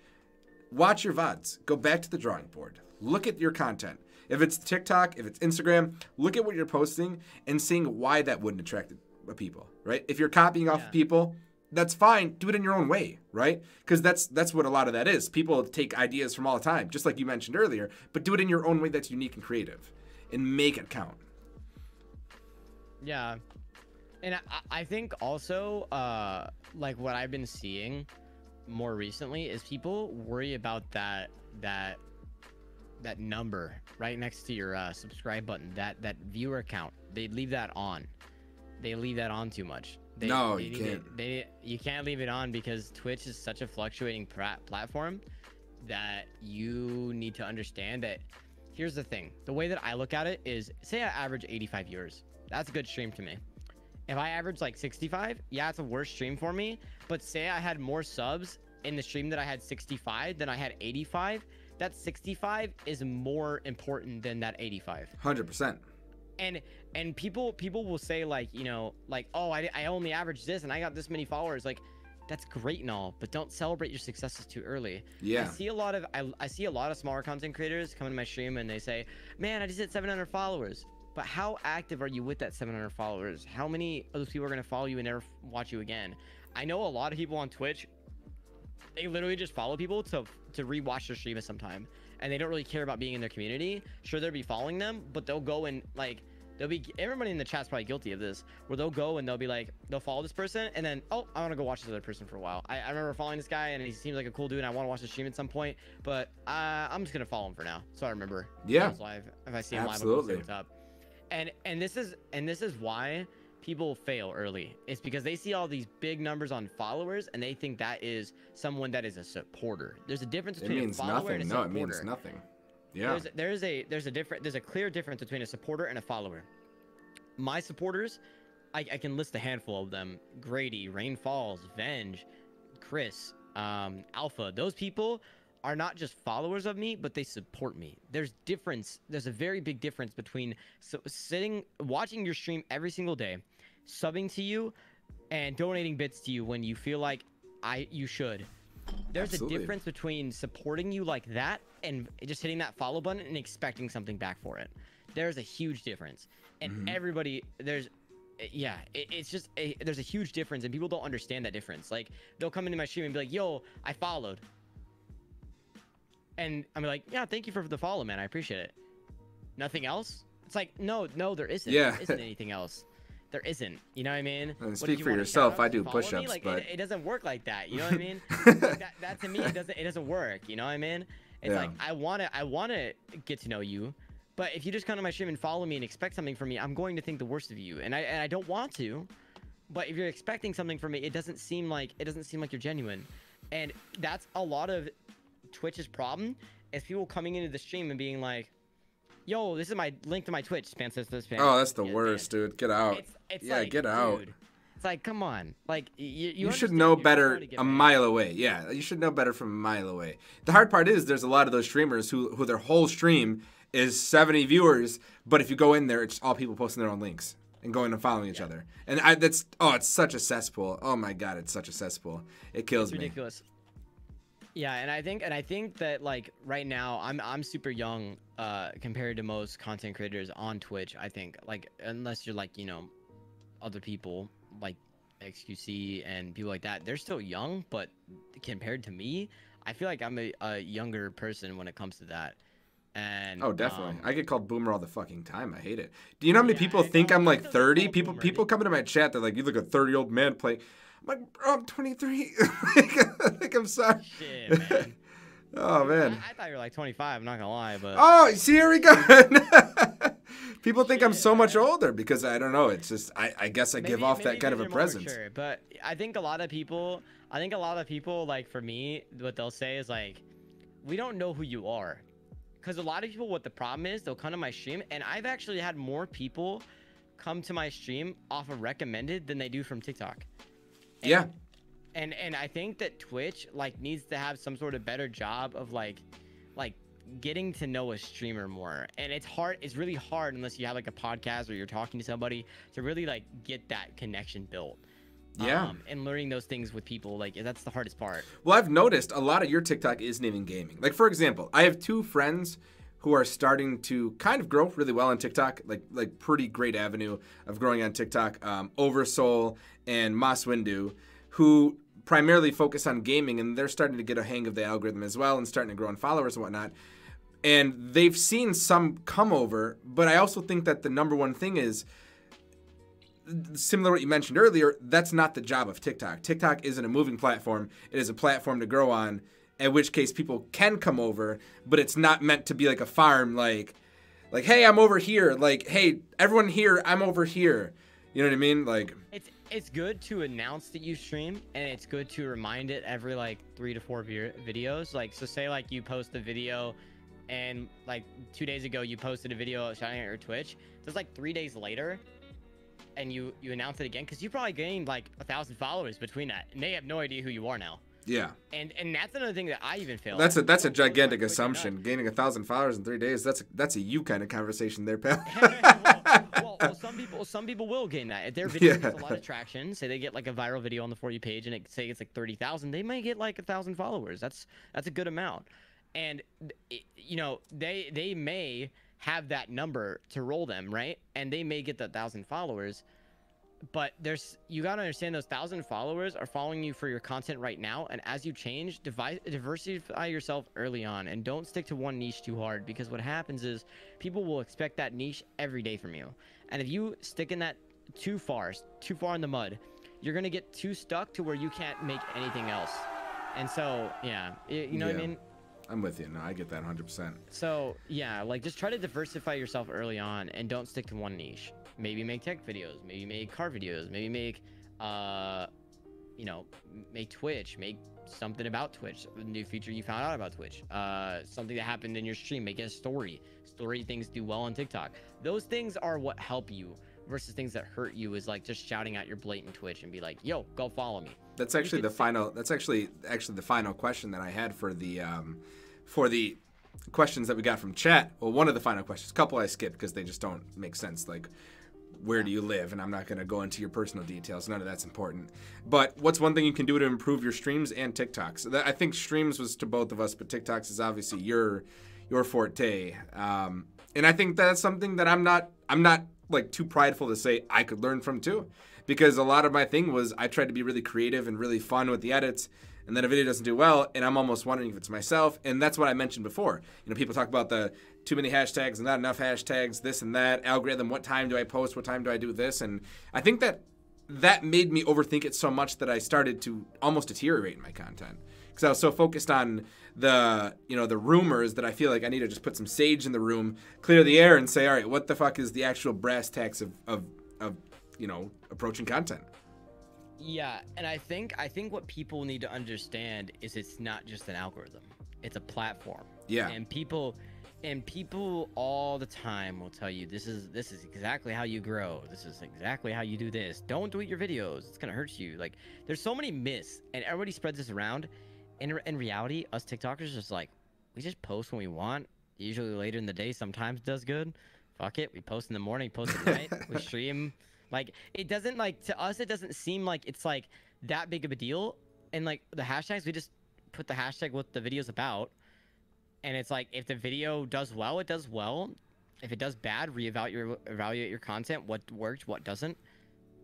Speaker 1: watch your VODs. Go back to the drawing board. Look at your content. If it's TikTok, if it's Instagram, look at what you're posting and seeing why that wouldn't attract people, right? If you're copying off
Speaker 2: Yeah.
Speaker 1: of people, that's fine. Do it in your own way, right? Because that's that's what a lot of that is. People take ideas from all the time, just like you mentioned earlier, but do it in your own way that's unique and creative, and make it count.
Speaker 2: Yeah. And I, I think also, uh, like what I've been seeing more recently is people worry about that that that number right next to your uh, subscribe button, that that viewer count. They leave that on. They leave that on too much. They,
Speaker 1: No,
Speaker 2: they
Speaker 1: you can't.
Speaker 2: they you can't leave it on because Twitch is such a fluctuating platform that you need to understand that. Here's the thing: the way that I look at it is, say I average 85 viewers. That's a good stream to me. If I average like 65, yeah, it's a worse stream for me. But say I had more subs in the stream that I had 65 than I had 85. That 65 is more important than that 85.
Speaker 1: 100%.
Speaker 2: and and people people will say like you know like oh I, I only averaged this and i got this many followers like that's great and all but don't celebrate your successes too early
Speaker 1: Yeah.
Speaker 2: i see a lot of I, I see a lot of smaller content creators come into my stream and they say man i just hit 700 followers but how active are you with that 700 followers how many of those people are going to follow you and never watch you again i know a lot of people on twitch they literally just follow people to to rewatch their stream at some time and they don't really care about being in their community sure they'll be following them but they'll go and like they'll be everybody in the chat's probably guilty of this where they'll go and they'll be like they'll follow this person and then oh i want to go watch this other person for a while I, I remember following this guy and he seems like a cool dude and i want to watch the stream at some point but uh, i'm just gonna follow him for now so i remember
Speaker 1: Yeah.
Speaker 2: live if i see him live
Speaker 1: Absolutely.
Speaker 2: Say what's up and and this is and this is why people fail early it's because they see all these big numbers on followers and they think that is someone that is a supporter there's a difference
Speaker 1: It
Speaker 2: between
Speaker 1: means
Speaker 2: a follower and a
Speaker 1: nothing. No, it
Speaker 2: supporter
Speaker 1: means nothing. Yeah.
Speaker 2: there's there's a there's a different there's a clear difference between a supporter and a follower. My supporters, I, I can list a handful of them: Grady, Rain Falls, Venge, Chris, um, Alpha. Those people are not just followers of me, but they support me. There's difference. There's a very big difference between so, sitting watching your stream every single day, subbing to you, and donating bits to you when you feel like I you should. There's
Speaker 1: Absolutely.
Speaker 2: a difference between supporting you like that and just hitting that follow button and expecting something back for it. There's a huge difference, and
Speaker 1: Mm-hmm.
Speaker 2: everybody there's. Yeah, it, it's just a, there's a huge difference, and people don't understand that difference. Like they'll come into my stream and be like, "Yo, I followed," and I'm like, "Yeah, thank you for the follow, man. I appreciate it." Nothing else? It's like, no, no, there isn't.
Speaker 1: Yeah.
Speaker 2: There isn't anything else. There isn't. You know what I mean?
Speaker 1: Uh,
Speaker 2: what,
Speaker 1: speak
Speaker 2: you
Speaker 1: for yourself, I do push-ups,
Speaker 2: Like,
Speaker 1: but-
Speaker 2: it, it doesn't work like that. You know what I mean? Like, that, that to me, it doesn't. It doesn't work. You know what I mean? It's
Speaker 1: Yeah.
Speaker 2: like I want to. I want to get to know you, but if you just come to my stream and follow me and expect something from me, I'm going to think the worst of you, and I and I don't want to. But if you're expecting something from me, it doesn't seem like it doesn't seem like you're genuine, and that's a lot of Twitch's problem is people coming into the stream and being like, "Yo, this is my link to my Twitch." Spam says this. Spam.
Speaker 1: Oh, that's the
Speaker 2: Yeah,
Speaker 1: worst, dude. Get out.
Speaker 2: It's, it's
Speaker 1: yeah,
Speaker 2: like,
Speaker 1: get out.
Speaker 2: dude, It's like, come on, like y- you.
Speaker 1: You, should know better
Speaker 2: going to get
Speaker 1: a mile away. Yeah, you should know better from a mile away. The hard part is there's a lot of those streamers who who their whole stream is 70 viewers, but if you go in there, it's all people posting their own links and going and following each other. And I, that's oh, it's such a cesspool. Oh my god, it's such a cesspool. It kills
Speaker 2: It's
Speaker 1: me.
Speaker 2: ridiculous. Yeah, and I think and I think that like right now I'm I'm super young uh compared to most content creators on Twitch. I think like unless you're like, you know, other people like XQC and people like that, they're still young, but compared to me, I feel like I'm a, a younger person when it comes to that. And
Speaker 1: Oh, definitely.
Speaker 2: um,
Speaker 1: I get called boomer all the fucking time. I hate it. Do you know how many
Speaker 2: Yeah,
Speaker 1: people think. I'm like 30? People
Speaker 2: boomer,
Speaker 1: people come into my chat. They're like, "You look a 30 year old man playing." I'm like, bro, I'm 23. like, I'm sorry.
Speaker 2: Shit, man.
Speaker 1: Oh man.
Speaker 2: I thought you were like 25. I'm not gonna lie, but
Speaker 1: Oh, see, here we go. People think I'm so much older because I don't know. It's just I, I guess I give off that kind of a
Speaker 2: because you're more
Speaker 1: presence.
Speaker 2: mature, but I think a lot of people, I think a lot of people, like for me, what they'll say is like, we don't know who you are, because a lot of people, what the problem is, they'll come to my stream, and I've actually had more people come to my stream off of recommended than they do from TikTok. And-
Speaker 1: Yeah.
Speaker 2: And and I think that Twitch like needs to have some sort of better job of like, like getting to know a streamer more and it's hard it's really hard unless you have like a podcast or you're talking to somebody to really like get that connection built
Speaker 1: Yeah.
Speaker 2: um, and learning those things with people like that's the hardest part
Speaker 1: Well, I've noticed a lot of your TikTok isn't even gaming. Like for example, I have two friends who are starting to kind of grow really well on TikTok, like like pretty great avenue of growing on TikTok. Um, Oversoul and Mas Windu, who primarily focus on gaming, and they're starting to get a hang of the algorithm as well, and starting to grow in followers and whatnot. And they've seen some come over, but I also think that the number one thing is similar to what you mentioned earlier, that's not the job of TikTok. TikTok isn't a moving platform. It is a platform to grow on, in which case people can come over, but it's not meant to be like a farm like like hey, I'm over here. Like, hey, everyone here, I'm over here. You know what I mean? Like
Speaker 2: it's it's good to announce that you stream and it's good to remind it every like three to four vi- videos like so say like you post a video and like two days ago you posted a video shouting at your twitch there's like three days later and you you announce it again because you probably gained like a thousand followers between that and they have no idea who you are now
Speaker 1: yeah.
Speaker 2: and and that's another thing that i even failed
Speaker 1: That's a that's a
Speaker 2: Don't post on
Speaker 1: gigantic assumption. Gaining a thousand followers in three days, that's a, that's a you kind of conversation there, pal.
Speaker 2: well, well, well, some people some people will gain that. If their video gets a lot of traction, say they get like a viral video on the for you page and it say it's like thirty thousand, they might get like a thousand followers. That's that's a good amount, and you know they they may have that number to roll them right, and they may get the thousand followers. But there's you gotta understand those thousand followers are following you for your content right now, and as you change, diversify yourself early on, and don't stick to one niche too hard because what happens is people will expect that niche every day from you, and if you stick in that too far, too far in the mud, you're gonna get too stuck to where you can't make anything else. And so, yeah, y- you know what I mean.
Speaker 1: I'm with you. No, I get that 100%.
Speaker 2: So yeah, like just try to diversify yourself early on and don't stick to one niche. Maybe make tech videos, maybe make car videos, maybe make uh you know, make Twitch, make something about Twitch, a new feature you found out about Twitch. Uh something that happened in your stream, make a story. Story things do well on TikTok. Those things are what help you versus things that hurt you is like just shouting out your blatant Twitch and be like, "Yo, go follow me."
Speaker 1: That's actually the final. That's actually actually the final question that I had for the um, for the questions that we got from chat. Well, one of the final questions. A couple I skipped because they just don't make sense. Like, where do you live? And I'm not going to go into your personal details. None of that's important. But what's one thing you can do to improve your streams and TikToks? I think streams was to both of us, but TikToks is obviously your your forte. Um, and I think that's something that I'm not. I'm not like too prideful to say I could learn from too because a lot of my thing was I tried to be really creative and really fun with the edits, and then a video doesn't do well, and I'm almost wondering if it's myself. And that's what I mentioned before. You know, people talk about the too many hashtags and not enough hashtags, this and that algorithm. What time do I post? What time do I do this? And I think that that made me overthink it so much that I started to almost deteriorate in my content because I was so focused on the you know the rumors that I feel like I need to just put some sage in the room, clear the air, and say, all right, what the fuck is the actual brass tacks of of, of you know approaching content?
Speaker 2: Yeah, and I think I think what people need to understand is it's not just an algorithm. It's a platform.
Speaker 1: Yeah.
Speaker 2: And people and people all the time will tell you this is this is exactly how you grow. This is exactly how you do this. Don't delete your videos. It's going to hurt you. Like there's so many myths and everybody spreads this around. In in reality, us TikTokers just like we just post when we want. Usually later in the day sometimes does good. Fuck it. We post in the morning, post at night. We stream like it doesn't like to us it doesn't seem like it's like that big of a deal. And like the hashtags, we just put the hashtag what the video's about. And it's like if the video does well, it does well. If it does bad, reevaluate your evaluate your content, what worked, what doesn't.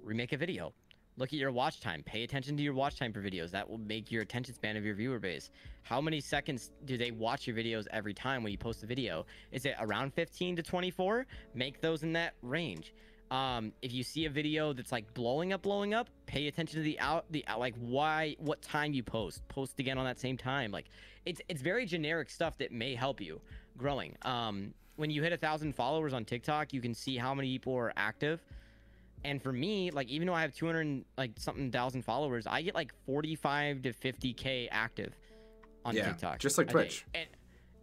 Speaker 2: Remake a video. Look at your watch time. Pay attention to your watch time for videos. That will make your attention span of your viewer base. How many seconds do they watch your videos every time when you post a video? Is it around 15 to 24? Make those in that range. Um, if you see a video that's like blowing up, blowing up, pay attention to the out, the out, like why, what time you post. Post again on that same time. Like, it's it's very generic stuff that may help you growing. Um, when you hit a thousand followers on TikTok, you can see how many people are active. And for me, like even though I have 200 like something thousand followers, I get like 45 to 50k active on
Speaker 1: Yeah,
Speaker 2: TikTok.
Speaker 1: just like. Twitch.
Speaker 2: And,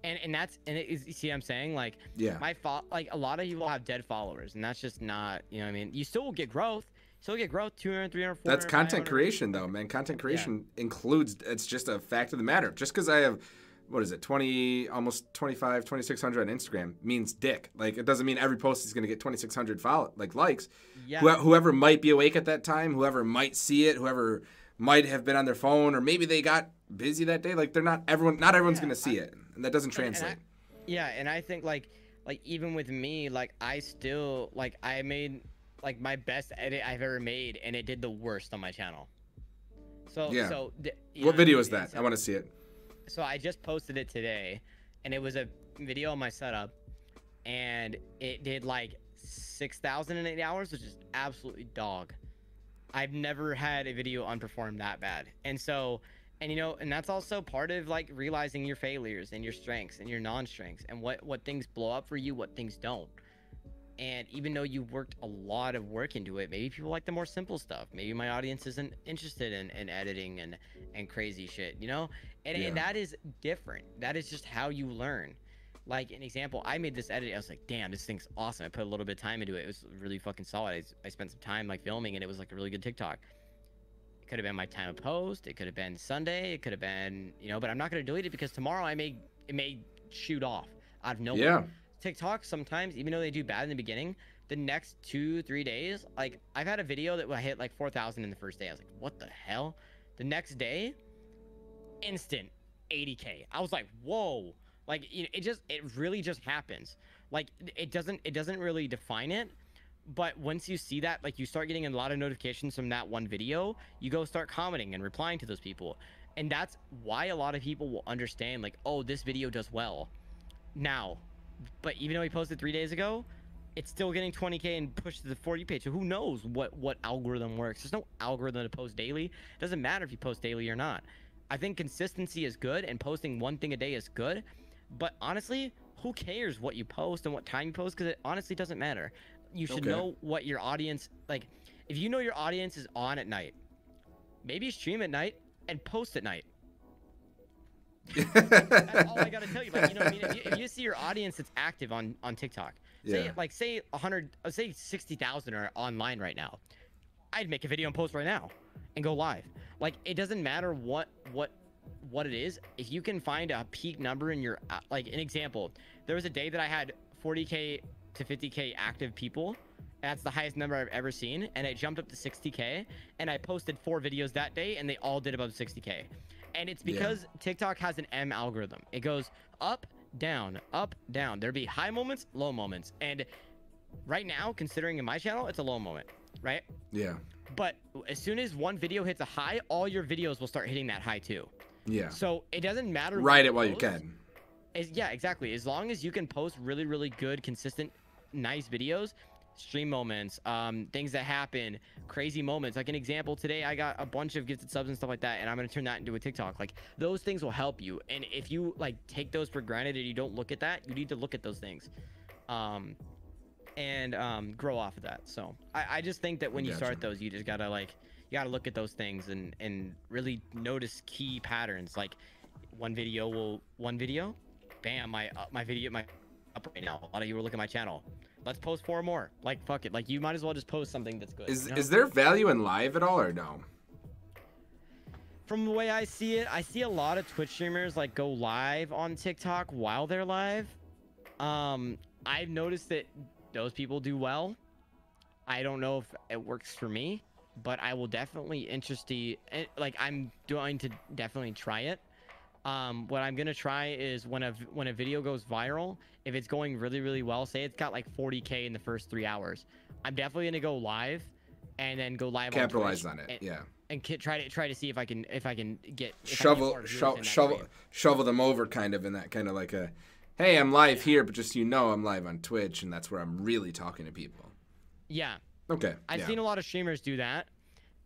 Speaker 2: and and that's and it is you see what I'm saying like
Speaker 1: Yeah.
Speaker 2: my fo- like a lot of people have dead followers and that's just not you know what I mean you still will get growth still get growth 200 300
Speaker 1: That's content creation, though, man. Content creation includes, it's just a fact of the matter. Just because I have, what is it, 20, almost 25, 2,600 on Instagram means dick. Like, it doesn't mean every post is going to get 2,600 follow, like likes.
Speaker 2: yeah
Speaker 1: Who- whoever might be awake at that time, whoever might see it, whoever might have been on their phone, or maybe they got busy that day. Like, they're not, everyone, not everyone's
Speaker 2: Yeah,
Speaker 1: going to see it. And that doesn't
Speaker 2: and- and I-
Speaker 1: translate.
Speaker 2: yeah and I think like like even with me like I still like I made like my best edit I've ever made and it did the worst on my channel so
Speaker 1: Yeah.
Speaker 2: so
Speaker 1: what video is that?
Speaker 2: So-
Speaker 1: I want to see it.
Speaker 2: so I just posted it today, and it was a video on my setup, and it did like six thousand in eight hours, which is absolutely dog. I've never had a video unperform that bad, and so, and you know, and that's also part of like realizing your failures and your strengths and your non-strengths, and what what things blow up for you, what things don't. And even though you worked a lot of work into it, maybe people like the more simple stuff. Maybe my audience isn't interested in, in editing and, and crazy shit, you know? And,
Speaker 1: Yeah.
Speaker 2: and that is different. That is just how you learn. Like an example, I made this edit. I was like, damn, this thing's awesome. I put a little bit of time into it. It was really fucking solid. I, I spent some time like filming and it was like a really good TikTok. It could have been my time of post. It could have been Sunday. It could have been, you know, but I'm not going to delete it because tomorrow I may, it may shoot off out of nowhere.
Speaker 1: Yeah.
Speaker 2: TikTok sometimes, even though they do bad in the beginning, the next two, three days, like I've had a video that I hit like 4,000 in the first day. I was like, what the hell? The next day, instant 80K. I was like, whoa. Like you know, it just, it really just happens. Like it doesn't, it doesn't really define it. But once you see that, like you start getting a lot of notifications from that one video, you go start commenting and replying to those people. And that's why a lot of people will understand, like, oh, this video does well. Now, but even though he posted three days ago, it's still getting 20k and pushed to the For You page. So who knows what what algorithm works? There's no algorithm to post daily. It doesn't matter if you post daily or not. I think consistency is good and posting one thing a day is good. But honestly, who cares what you post and what time you post? Because it honestly doesn't matter. You should
Speaker 1: Okay.
Speaker 2: know what your audience like. If you know your audience is on at night, maybe stream at night and post at night. That's all I gotta tell you. Like, you know what I mean? If you, if you see your audience that's active on on TikTok, say
Speaker 1: Yeah.
Speaker 2: like say 100, uh, say 60,000 are online right now, I'd make a video and post right now and go live. Like it doesn't matter what what what it is. If you can find a peak number in your uh, like an example, there was a day that I had 40k to 50k active people. That's the highest number I've ever seen, and it jumped up to 60k. And I posted four videos that day, and they all did above 60k. And it's
Speaker 1: Yeah.
Speaker 2: because TikTok has an M algorithm. It goes up, down, up, down. There'd be high moments, low moments, and right now, considering in my channel, it's a low moment, right?
Speaker 1: yeah.
Speaker 2: But as soon as one video hits a high, all your videos will start hitting that high too.
Speaker 1: Yeah.
Speaker 2: So it doesn't matter. what
Speaker 1: Ride it while you can.
Speaker 2: Is- yeah, exactly. As long as you can post really, really good, consistent, nice videos, stream moments, um, things that happen, crazy moments. Like an example, today I got a bunch of gifted subs and stuff like that, and I'm gonna turn that into a TikTok. Like those things will help you. And if you like take those for granted and you don't look at that, you need to look at those things. Um, and um, grow off of that. So I, I just think that when you start those, you just gotta like you gotta look at those things and and really notice key patterns. Like one video will one video, bam, my uh, my video my up right now. A lot of you will looking at my channel. Let's post four more. Like fuck it. Like you might as well just post something that's good.
Speaker 1: Is
Speaker 2: you know?
Speaker 1: is there value in live at all or no?
Speaker 2: From the way I see it, I see a lot of Twitch streamers like go live on TikTok while they're live. Um, I've noticed that those people do well. I don't know if it works for me, but I will definitely interested. eh, Like I'm going to definitely try it. Um, what I'm gonna try is when a when a video goes viral, if it's going really really well, say it's got like 40k in the first three hours, I'm definitely gonna go live, and then go live.
Speaker 1: Capitalize
Speaker 2: on,
Speaker 1: on it.
Speaker 2: and,
Speaker 1: Yeah.
Speaker 2: and ki- try to try to see if I can if I can get I can
Speaker 1: shovel sho- shovel shovel them over kind of in that kind of like a hey i'm live here but just so you know i'm live on twitch and that's where i'm really talking to people
Speaker 2: Yeah,
Speaker 1: Okay.
Speaker 2: I've
Speaker 1: yeah.
Speaker 2: seen a lot of streamers do that,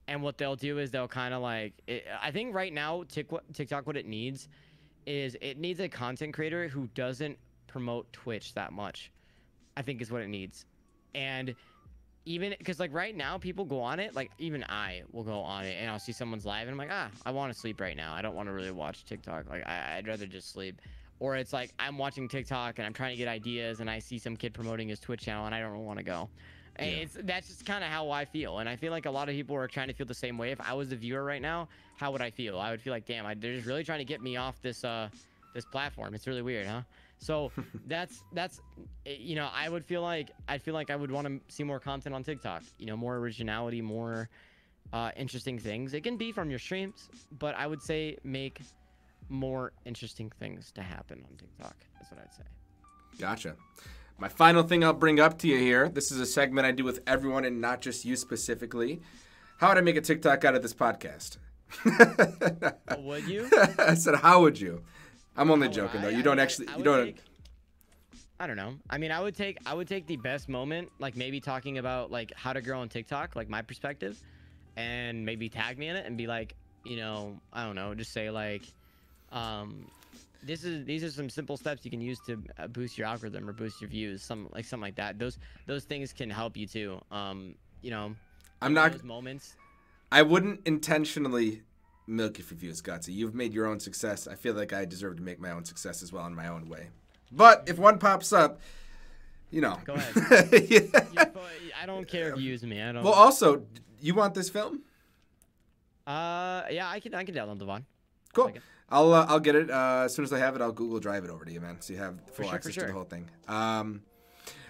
Speaker 2: and what they'll do is they'll kind of like. It, I think right now TikTok what it needs is it needs a content creator who doesn't promote Twitch that much. I think is what it needs, and even because like right now people go on it like even I will go on it and I'll see someone's live and I'm like ah I want to sleep right now I don't want to really watch TikTok like I, I'd rather just sleep or it's like I'm watching TikTok and I'm trying to get ideas and I see some kid promoting his Twitch channel and I don't want to go. And
Speaker 1: Yeah.
Speaker 2: It's that's just kind of how I feel, and I feel like a lot of people are trying to feel the same way. If I was the viewer right now, how would I feel? I would feel like, damn, I, they're just really trying to get me off this uh this platform. It's really weird, huh? So that's that's eh, you know I would feel like I feel like I would want to see more content on TikTok. You know, more originality, more uh, interesting things. It can be from your streams, but I would say make more interesting things to happen on TikTok. That's what I'd say.
Speaker 1: Gotcha. My final thing I'll bring up to you here. This is a segment I do with everyone and not just you specifically. How would I make a TikTok out of this podcast?
Speaker 2: Would you?
Speaker 1: I said, how would you? I'm only
Speaker 2: would
Speaker 1: joking
Speaker 2: I?
Speaker 1: though. You
Speaker 2: I
Speaker 1: don't actually.
Speaker 2: I
Speaker 1: You don't.
Speaker 2: take- I don't know. I mean, I would take I would take the best moment, like maybe talking about like how to grow on TikTok, like my perspective, and maybe tag me in it and be like, you know, I don't know, just say like, um, this is these are some simple steps you can use to uh, boost your algorithm or boost your views, some like something like that. Those those things can help you too. Um, you know,
Speaker 1: I'm not.
Speaker 2: moments.
Speaker 1: I wouldn't intentionally milk you for views, Gutzy. You've made your own success. I feel like I deserve to make my own success as well in my own way. But if one pops up, you know.
Speaker 2: Go ahead.
Speaker 1: Yeah.
Speaker 2: I don't care if you use me. I don't.
Speaker 1: Well, also, you want this film?
Speaker 2: uh, yeah, I can I can download the one.
Speaker 1: Cool. I'll uh, I'll get it uh, as soon as I have it. I'll Google Drive it over to you, man, so you have full
Speaker 2: sure,
Speaker 1: access to the whole thing. Um,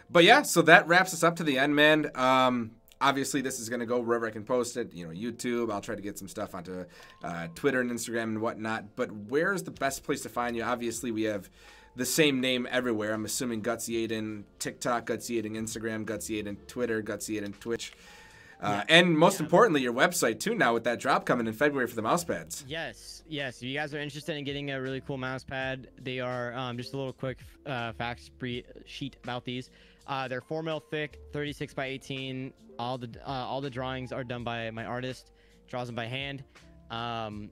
Speaker 1: but yeah, so that wraps us up to the end, man. Um, obviously, this is gonna go wherever I can post it. You know, YouTube. I'll try to get some stuff onto uh, Twitter and Instagram and whatnot. But where's the best place to find you? Obviously, we have the same name everywhere. I'm assuming Gutzy Aiden TikTok, Gutzy Aiden Instagram, Gutzy Aiden Twitter, Gutzy Aiden Twitch. Uh, and most importantly, your website too. Now with that drop coming in February for the mouse pads.
Speaker 2: Yes, yes. If you guys are interested in getting a really cool mouse pad, they are um, just a little quick uh, fact sheet about these. Uh, they're four mil thick, 36 by 18. All the uh, all the drawings are done by my artist, draws them by hand. Um,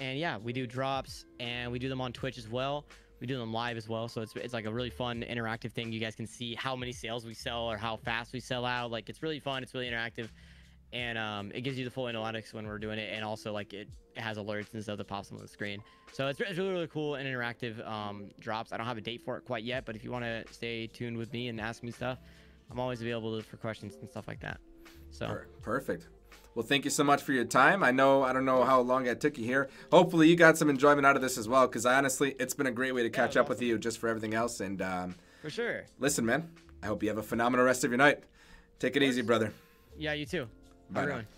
Speaker 2: and yeah, we do drops and we do them on Twitch as well. We do them live as well, so it's it's like a really fun interactive thing. You guys can see how many sales we sell or how fast we sell out. Like it's really fun. It's really interactive and um, it gives you the full analytics when we're doing it, and also like it, it has alerts and stuff that pops on the screen. So it's, it's really really cool and interactive um, drops. I don't have a date for it quite yet, but if you want to stay tuned with me and ask me stuff, I'm always available for questions and stuff like that. So
Speaker 1: Perfect. Well, thank you so much for your time. I know I don't know how long it took you here. Hopefully, you got some enjoyment out of this as well. Because honestly, it's been a great way to catch up with you, just for everything else. And um,
Speaker 2: for sure,
Speaker 1: listen, man, I hope you have a phenomenal rest of your night. Take it easy, brother.
Speaker 2: yeah, you too.
Speaker 1: Bye.
Speaker 2: Everyone.